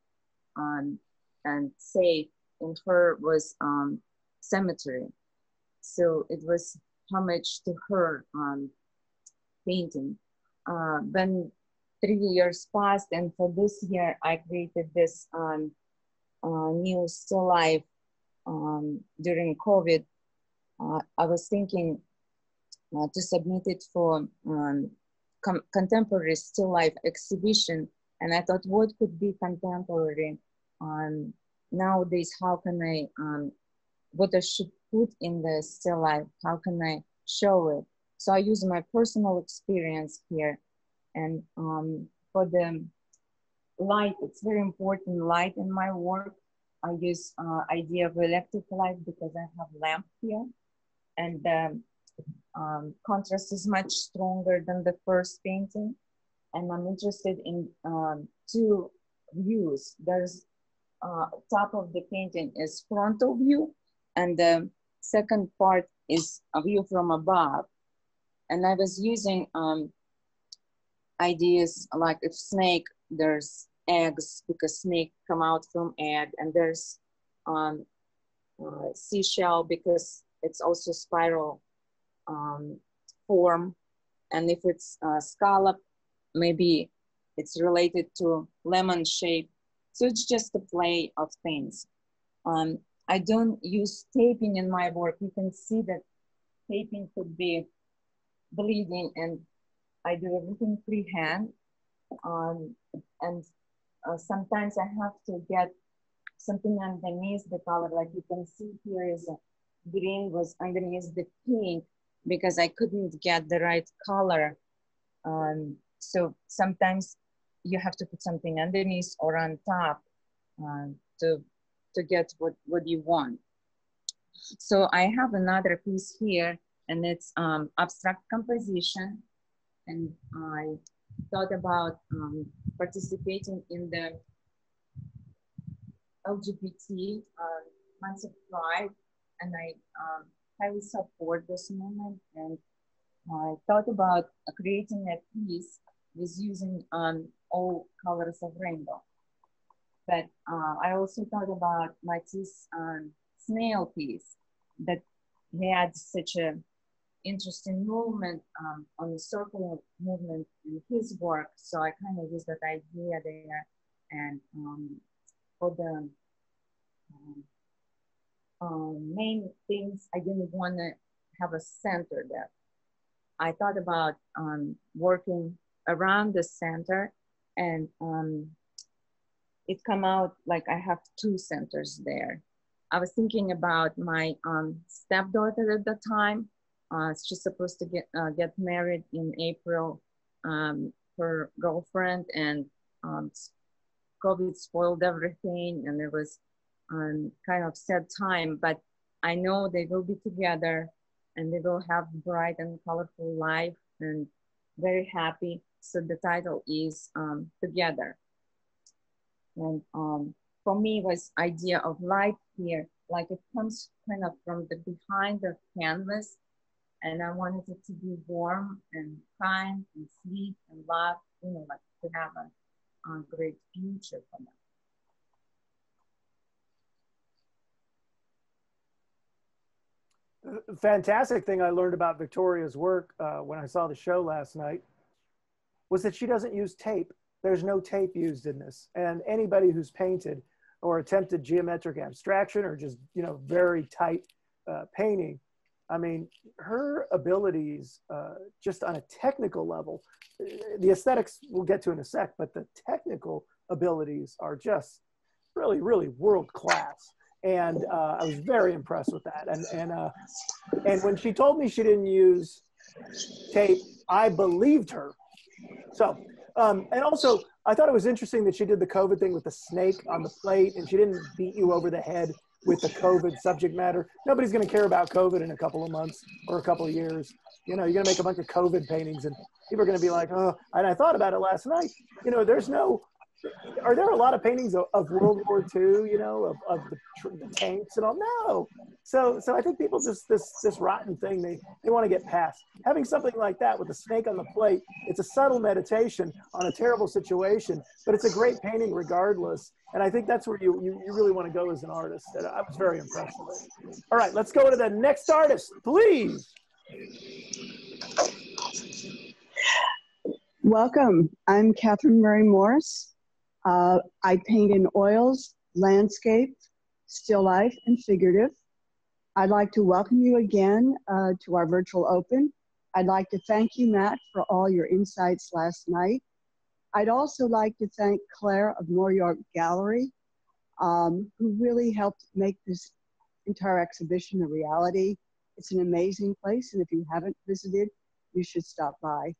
um, and safe. And her was um, cemetery. So it was homage to her um, painting. Uh, when three years passed, and for this year, I created this um, uh, new still life um, during COVID. Uh, I was thinking uh, to submit it for um, contemporary still life exhibition, and I thought, what could be contemporary um, nowadays? How can I, um, what I should put in the still life? How can I show it? So I use my personal experience here and um, for the light, it's very important light in my work. I use uh, idea of electric light because I have lamp here and the um, contrast is much stronger than the first painting. And I'm interested in um, two views. There's uh, top of the painting is frontal view, and the second part is a view from above. And I was using um, ideas like if snake, there's eggs because snake come out from egg, and there's um, uh, seashell because it's also spiral um, form. And if it's uh, scallop, maybe it's related to lemon shape. So it's just a play of things. Um, I don't use taping in my work. You can see that taping could be bleeding and I do everything freehand. Um, and uh, sometimes I have to get something underneath the color. Like you can see here is green was underneath the pink because I couldn't get the right color. Um, so sometimes you have to put something underneath or on top uh, to, to get what, what you want. So I have another piece here and it's um, abstract composition. And I thought about um, participating in the LGBT uh, of Pride, and I um, highly support this movement. And I thought about creating a piece with using um, all colors of rainbow. But uh, I also thought about Matisse um, snail piece that had such a interesting movement um, on the circle movement in his work. So I kind of used that idea there. And um, for the um, um, main things, I didn't want to have a center there. I thought about um, working around the center and um, it come out like I have two centers there. I was thinking about my um, stepdaughter at the time uh, she's supposed to get uh, get married in April. Um, her girlfriend and um, COVID spoiled everything, and it was um, kind of sad time. But I know they will be together, and they will have bright and colorful life, and very happy. So the title is um, Together. And um, for me, was idea of light here, like it comes kind of from the behind the canvas and I wanted it to be warm and kind and sweet and love, you know, like to have a, a great future for them. fantastic thing I learned about Viktoria's work uh, when I saw the show last night was that she doesn't use tape. There's no tape used in this. And anybody who's painted or attempted geometric abstraction or just, you know, very tight uh, painting I mean, her abilities, uh, just on a technical level, the aesthetics we'll get to in a sec, but the technical abilities are just really, really world class. And uh, I was very impressed with that. And and uh, and when she told me she didn't use tape, I believed her. So um, and also, I thought it was interesting that she did the COVID thing with the snake on the plate, and she didn't beat you over the head with the COVID subject matter. Nobody's going to care about COVID in a couple of months or a couple of years. You know, you're going to make a bunch of COVID paintings and people are going to be like, oh, and I thought about it last night. You know, there's no, are there a lot of paintings of, of World War II, you know, of, of the, the, tanks and all? No. So, so I think people just, this, this rotten thing, they, they want to get past. Having something like that with a snake on the plate, it's a subtle meditation on a terrible situation, but it's a great painting regardless. And I think that's where you, you, you really want to go as an artist. And I was very impressed with it. All right, let's go to the next artist, please. Welcome. I'm Katherine Murray-Morse. Uh, I paint in oils, landscape, still life, and figurative. I'd like to welcome you again uh, to our virtual open. I'd like to thank you, Mat, for all your insights last night. I'd also like to thank Claire of Mor York Gallery, um, who really helped make this entire exhibition a reality. It's an amazing place, and if you haven't visited, you should stop by.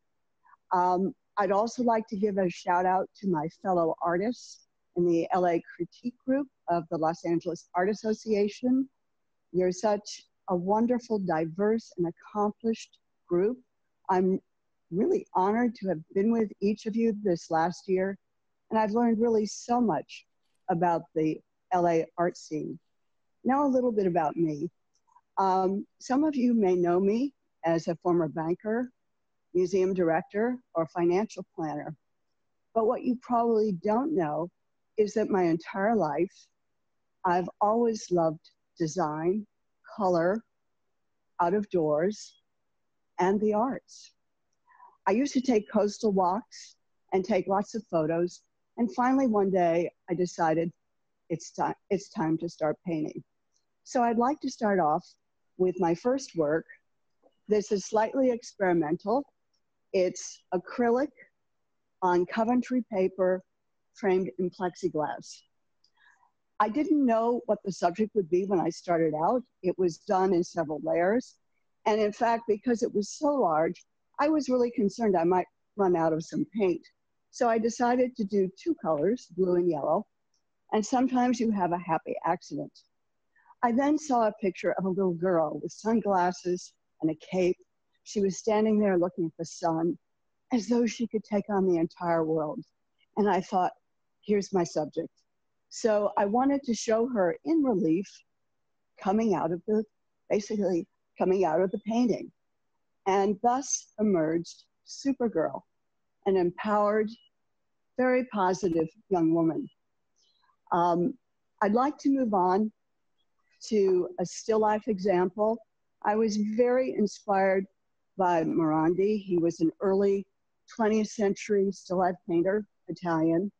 Um, I'd also like to give a shout out to my fellow artists in the LA Critique Group of the Los Angeles Art Association. You're such a wonderful, diverse, and accomplished group. I'm really honored to have been with each of you this last year. And I've learned really so much about the LA art scene. Now, a little bit about me. Um, some of you may know me as a former banker, museum director, or financial planner. But what you probably don't know is that my entire life, I've always loved design, color, out of doors, and the arts. I used to take coastal walks and take lots of photos. And finally, one day, I decided it's, time, it's time to start painting. So I'd like to start off with my first work. This is slightly experimental. It's acrylic on Coventry paper framed in plexiglass. I didn't know what the subject would be when I started out. It was done in several layers. And in fact, because it was so large, I was really concerned I might run out of some paint. So I decided to do two colors, blue and yellow. And sometimes you have a happy accident. I then saw a picture of a little girl with sunglasses and a cape. She was standing there looking at the sun as though she could take on the entire world. And I thought, here's my subject. So I wanted to show her in relief coming out of the, basically coming out of the painting. And thus emerged Supergirl, an empowered, very positive young woman. Um, I'd like to move on to a still life example. I was very inspired by Morandi. He was an early 20th century still life painter, Italian,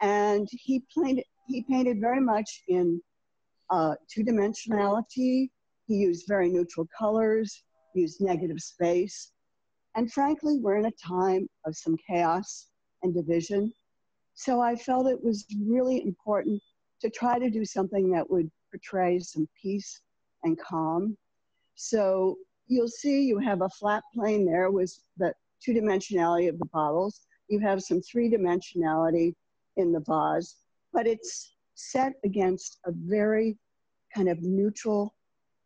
and he painted he painted very much in uh, two dimensionality. He used very neutral colors, used negative space, and frankly, we're in a time of some chaos and division. So I felt it was really important to try to do something that would portray some peace and calm. So you'll see you have a flat plane there with the two dimensionality of the bottles. You have some three dimensionality in the vase, but it's set against a very kind of neutral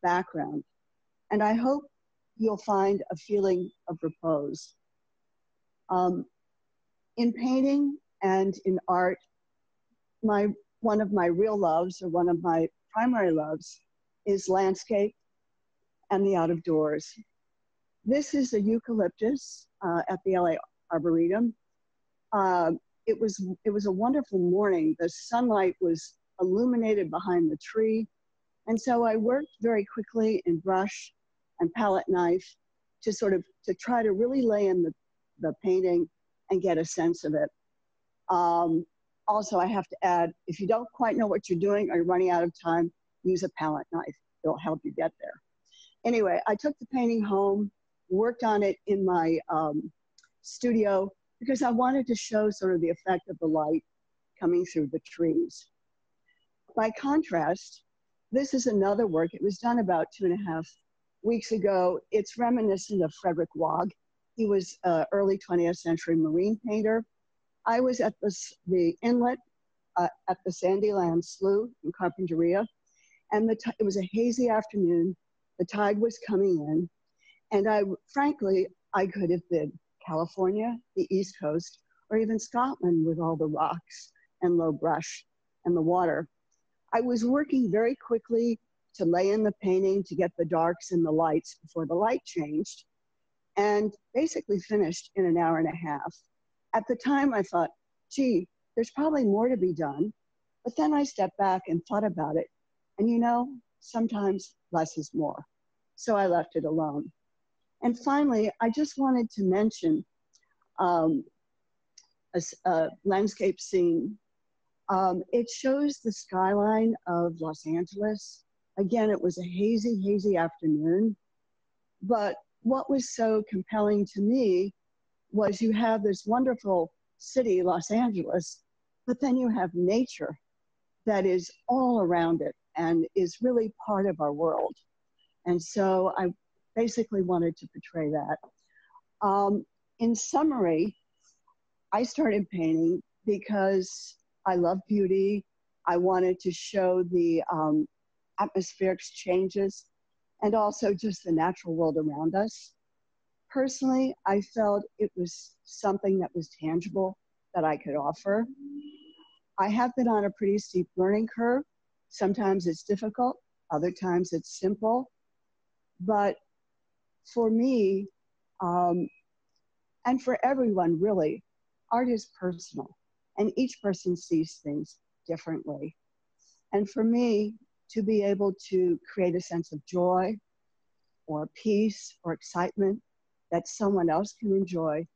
background. And I hope you'll find a feeling of repose. Um, in painting and in art, my one of my real loves, or one of my primary loves, is landscape and the out of doors. This is a eucalyptus uh, at the LA Arboretum. Uh, it was it was a wonderful morning. The sunlight was illuminated behind the tree, and so I worked very quickly in brush and palette knife to sort of to try to really lay in the, the painting and get a sense of it. Um, also, I have to add, if you don't quite know what you're doing or you're running out of time, use a palette knife. It'll help you get there. Anyway, I took the painting home, worked on it in my um, studio because I wanted to show sort of the effect of the light coming through the trees. By contrast, this is another work. It was done about two and a half weeks ago. It's reminiscent of Frederick Waugh. He was an early 20th century marine painter. I was at the, the inlet uh, at the Sandyland Slough in Carpinteria, and the it was a hazy afternoon. The tide was coming in, and I, frankly, I could have been California, the East Coast, or even Scotland with all the rocks and low brush and the water. I was working very quickly to lay in the painting to get the darks and the lights before the light changed, and basically finished in an hour and a half. At the time, I thought, gee, there's probably more to be done. But then I stepped back and thought about it. And you know, sometimes less is more. So I left it alone. And finally, I just wanted to mention um, a, a, landscape scene. Um, it shows the skyline of Los Angeles. Again, it was a hazy, hazy afternoon. But what was so compelling to me was you have this wonderful city, Los Angeles, but then you have nature that is all around it and is really part of our world. And so I basically wanted to portray that. Um, in summary, I started painting because I love beauty. I wanted to show the um, atmospheric changes and also just the natural world around us. Personally, I felt it was something that was tangible that I could offer. I have been on a pretty steep learning curve Sometimes it's difficult, other times it's simple. But for me, um, and for everyone really, art is personal, and each person sees things differently. And for me, to be able to create a sense of joy or peace or excitement that someone else can enjoy,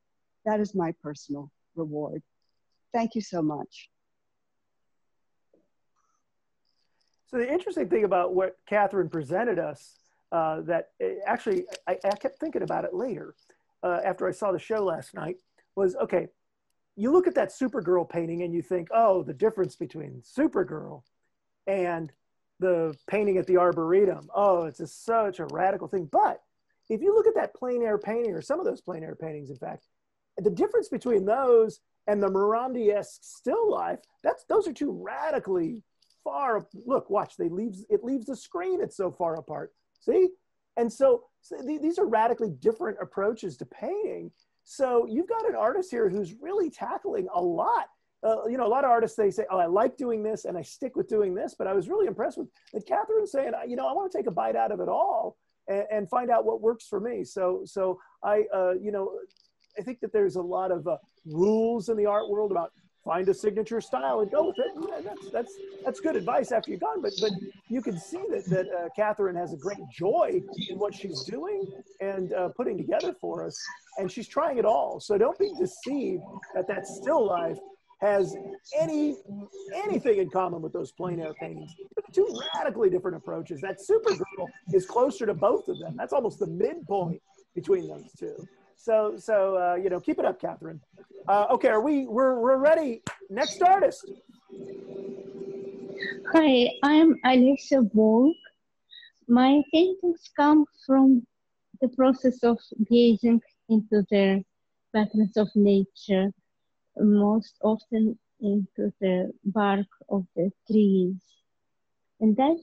that is my personal reward. Thank you so much. So the interesting thing about what Katherine presented us, uh, that eh, actually I, I, kept thinking about it later uh, after I saw the show last night, was okay. You look at that Supergirl painting and you think, oh, the difference between Supergirl and the painting at the Arboretum. Oh, it's such a radical thing. But if you look at that plein air painting, or some of those plein air paintings, in fact, the difference between those and the Morandi-esque still life, that's those are two radically far. Look, watch, they leaves it leaves the screen. It's so far apart. See, and so, so these are radically different approaches to painting. So you've got an artist here who's really tackling a lot. Uh, you know, a lot of artists they say, "Oh, I like doing this and I stick with doing this," but I was really impressed with that Katherine saying, "You know, I want to take a bite out of it all and, and find out what works for me." So, so I, uh, you know, I think that there's a lot of uh, rules in the art world about find a signature style and go with it. And that's that's that's good advice after you're gone. But but you can see that that uh, Katherine has a great joy in what she's doing and uh, putting together for us, and she's trying it all. So don't be deceived that that still life has any anything in common with those plein air paintings. Two radically different approaches. That Supergirl is closer to both of them. That's almost the midpoint between those two. So, so uh, you know, keep it up, Katherine. Uh, okay, are we? We're we're ready. Next artist. Hi, I'm Olyessa Volk. My paintings come from the process of gazing into the patterns of nature, most often into the bark of the trees. And that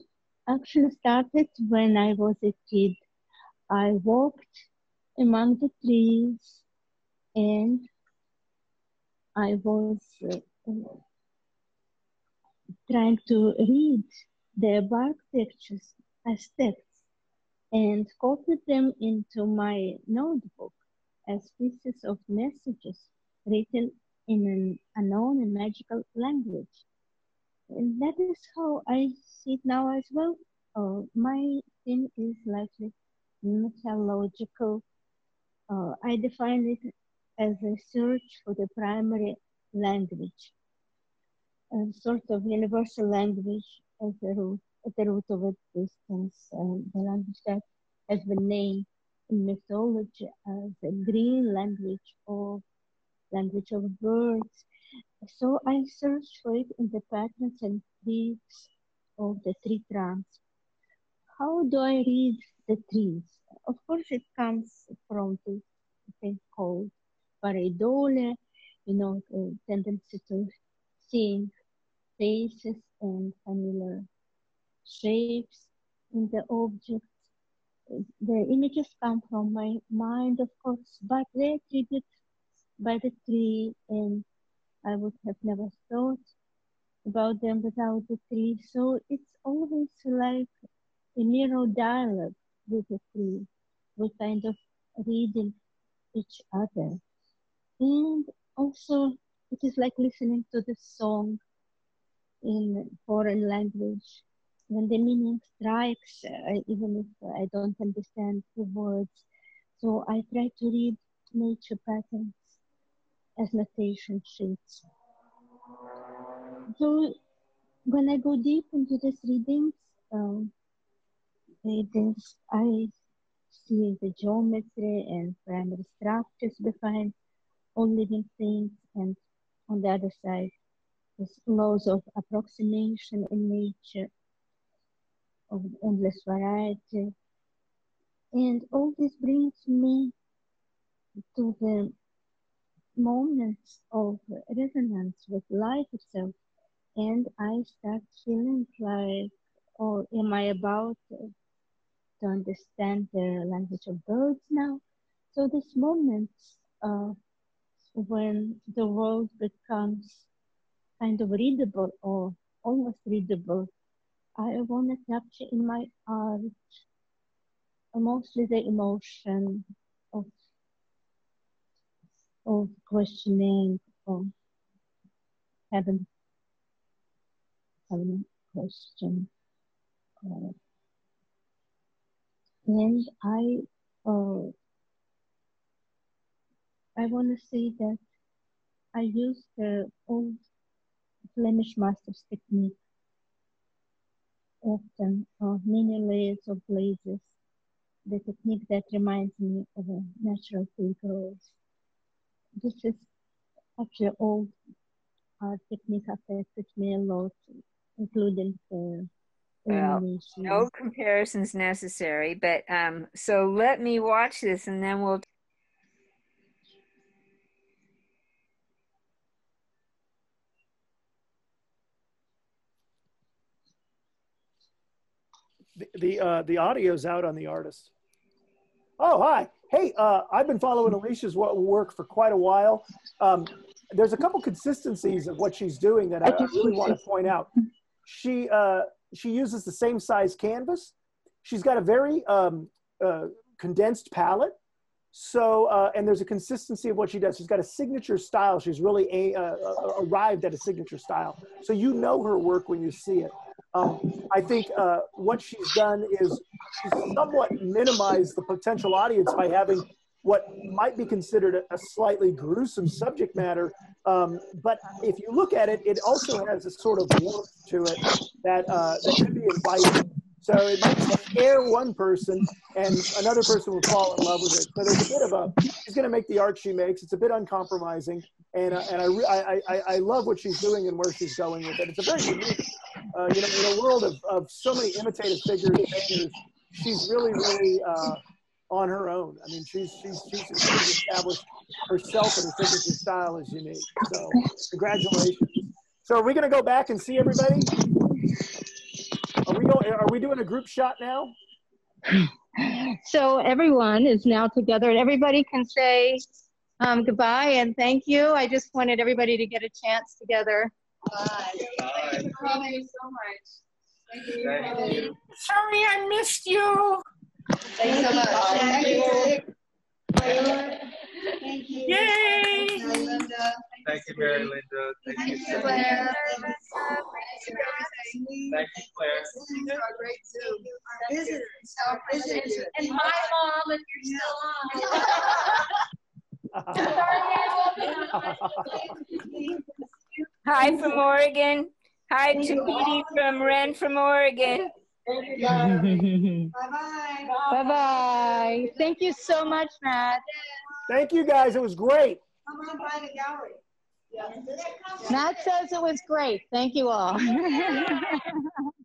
actually started when I was a kid. I walked among the trees and I was uh, trying to read their bark textures as texts and copied them into my notebook as pieces of messages written in an unknown and magical language. And that is how I see it now as well. Uh, my theme is likely mythological uh, I define it as a search for the primary language, a sort of universal language at the root, at the root of existence, and the language that has been named in mythology as the green language or language of birds. So I searched for it in the patterns and leaves of the tree trunks. How do I read the trees? Of course, it comes from this thing called pareidolia, you know, the tendency to seeing faces and familiar shapes in the objects. The images come from my mind, of course, but they're triggered by the tree, and I would have never thought about them without the tree. So it's always like a mirror dialogue We kind of reading each other. And also, it is like listening to the song in foreign language. When the meaning strikes, uh, even if I don't understand the words, so I try to read nature patterns as notation sheets. So when I go deep into these readings, um, readings, I see the geometry and primary structures behind all living things, and on the other side, the laws of approximation in nature, of endless variety. And all this brings me to the moments of resonance with life itself. And I start feeling like, or am I about to understand the language of birds now. So these moments uh, when the world becomes kind of readable or almost readable I want to capture in my art mostly the emotion of of questioning of having having a question uh, and I uh, I want to say that I use the old Flemish master's technique often uh, many layers of glazes the technique that reminds me of a natural figure. This is actually old art technique affected me a lot, including the well, no comparisons necessary, but um, so let me watch this and then we'll the the, uh, the audio's out on the artist. Oh, hi. Hey, uh, I've been following Olyessa's work for quite a while. Um, there's a couple consistencies of what she's doing that I, I really want to point out. She uh, she uses the same size canvas. She's got a very um, uh, condensed palette. So, uh, and there's a consistency of what she does. She's got a signature style. She's really a, uh, arrived at a signature style. So you know her work when you see it. Um, I think uh, what she's done is she's somewhat minimized the potential audience by having what might be considered a, slightly gruesome subject matter. Um, but if you look at it, it also has a sort of warmth to it that, uh, that could be inviting. So it might scare one person, and another person will fall in love with it. So there's a bit of a. She's going to make the art she makes. It's a bit uncompromising, and uh, and I, I, I I love what she's doing and where she's going with it. It's a very unique, uh, you know, in a world of, of so many imitative figures, figures she's really really uh, on her own. I mean, she's she's she's established herself and her signature style is unique. So congratulations. So are we going to go back and see everybody? Are we going? Are we doing a group shot now? So everyone is now together, and everybody can say um, goodbye and thank you. I just wanted everybody to get a chance together. Bye. Thank you so much. Thank you. Thank you. Sorry, I missed you. Thanks so much. Thank you. Thank you. Yay! Thank you, Mary Linda. Thank, Thank you, Claire. Thank you, Claire. Our great Zoom. Our visitors. Our visitors. And my mom, if you're still on. Hi from Oregon. Hi to Edie from Ren from Oregon. [laughs] Bye-bye. Bye-bye. Thank you so much, Mat. Thank you, guys. It was great. Come on by the gallery. Yeah. Mat says it was great. Thank you all. [laughs]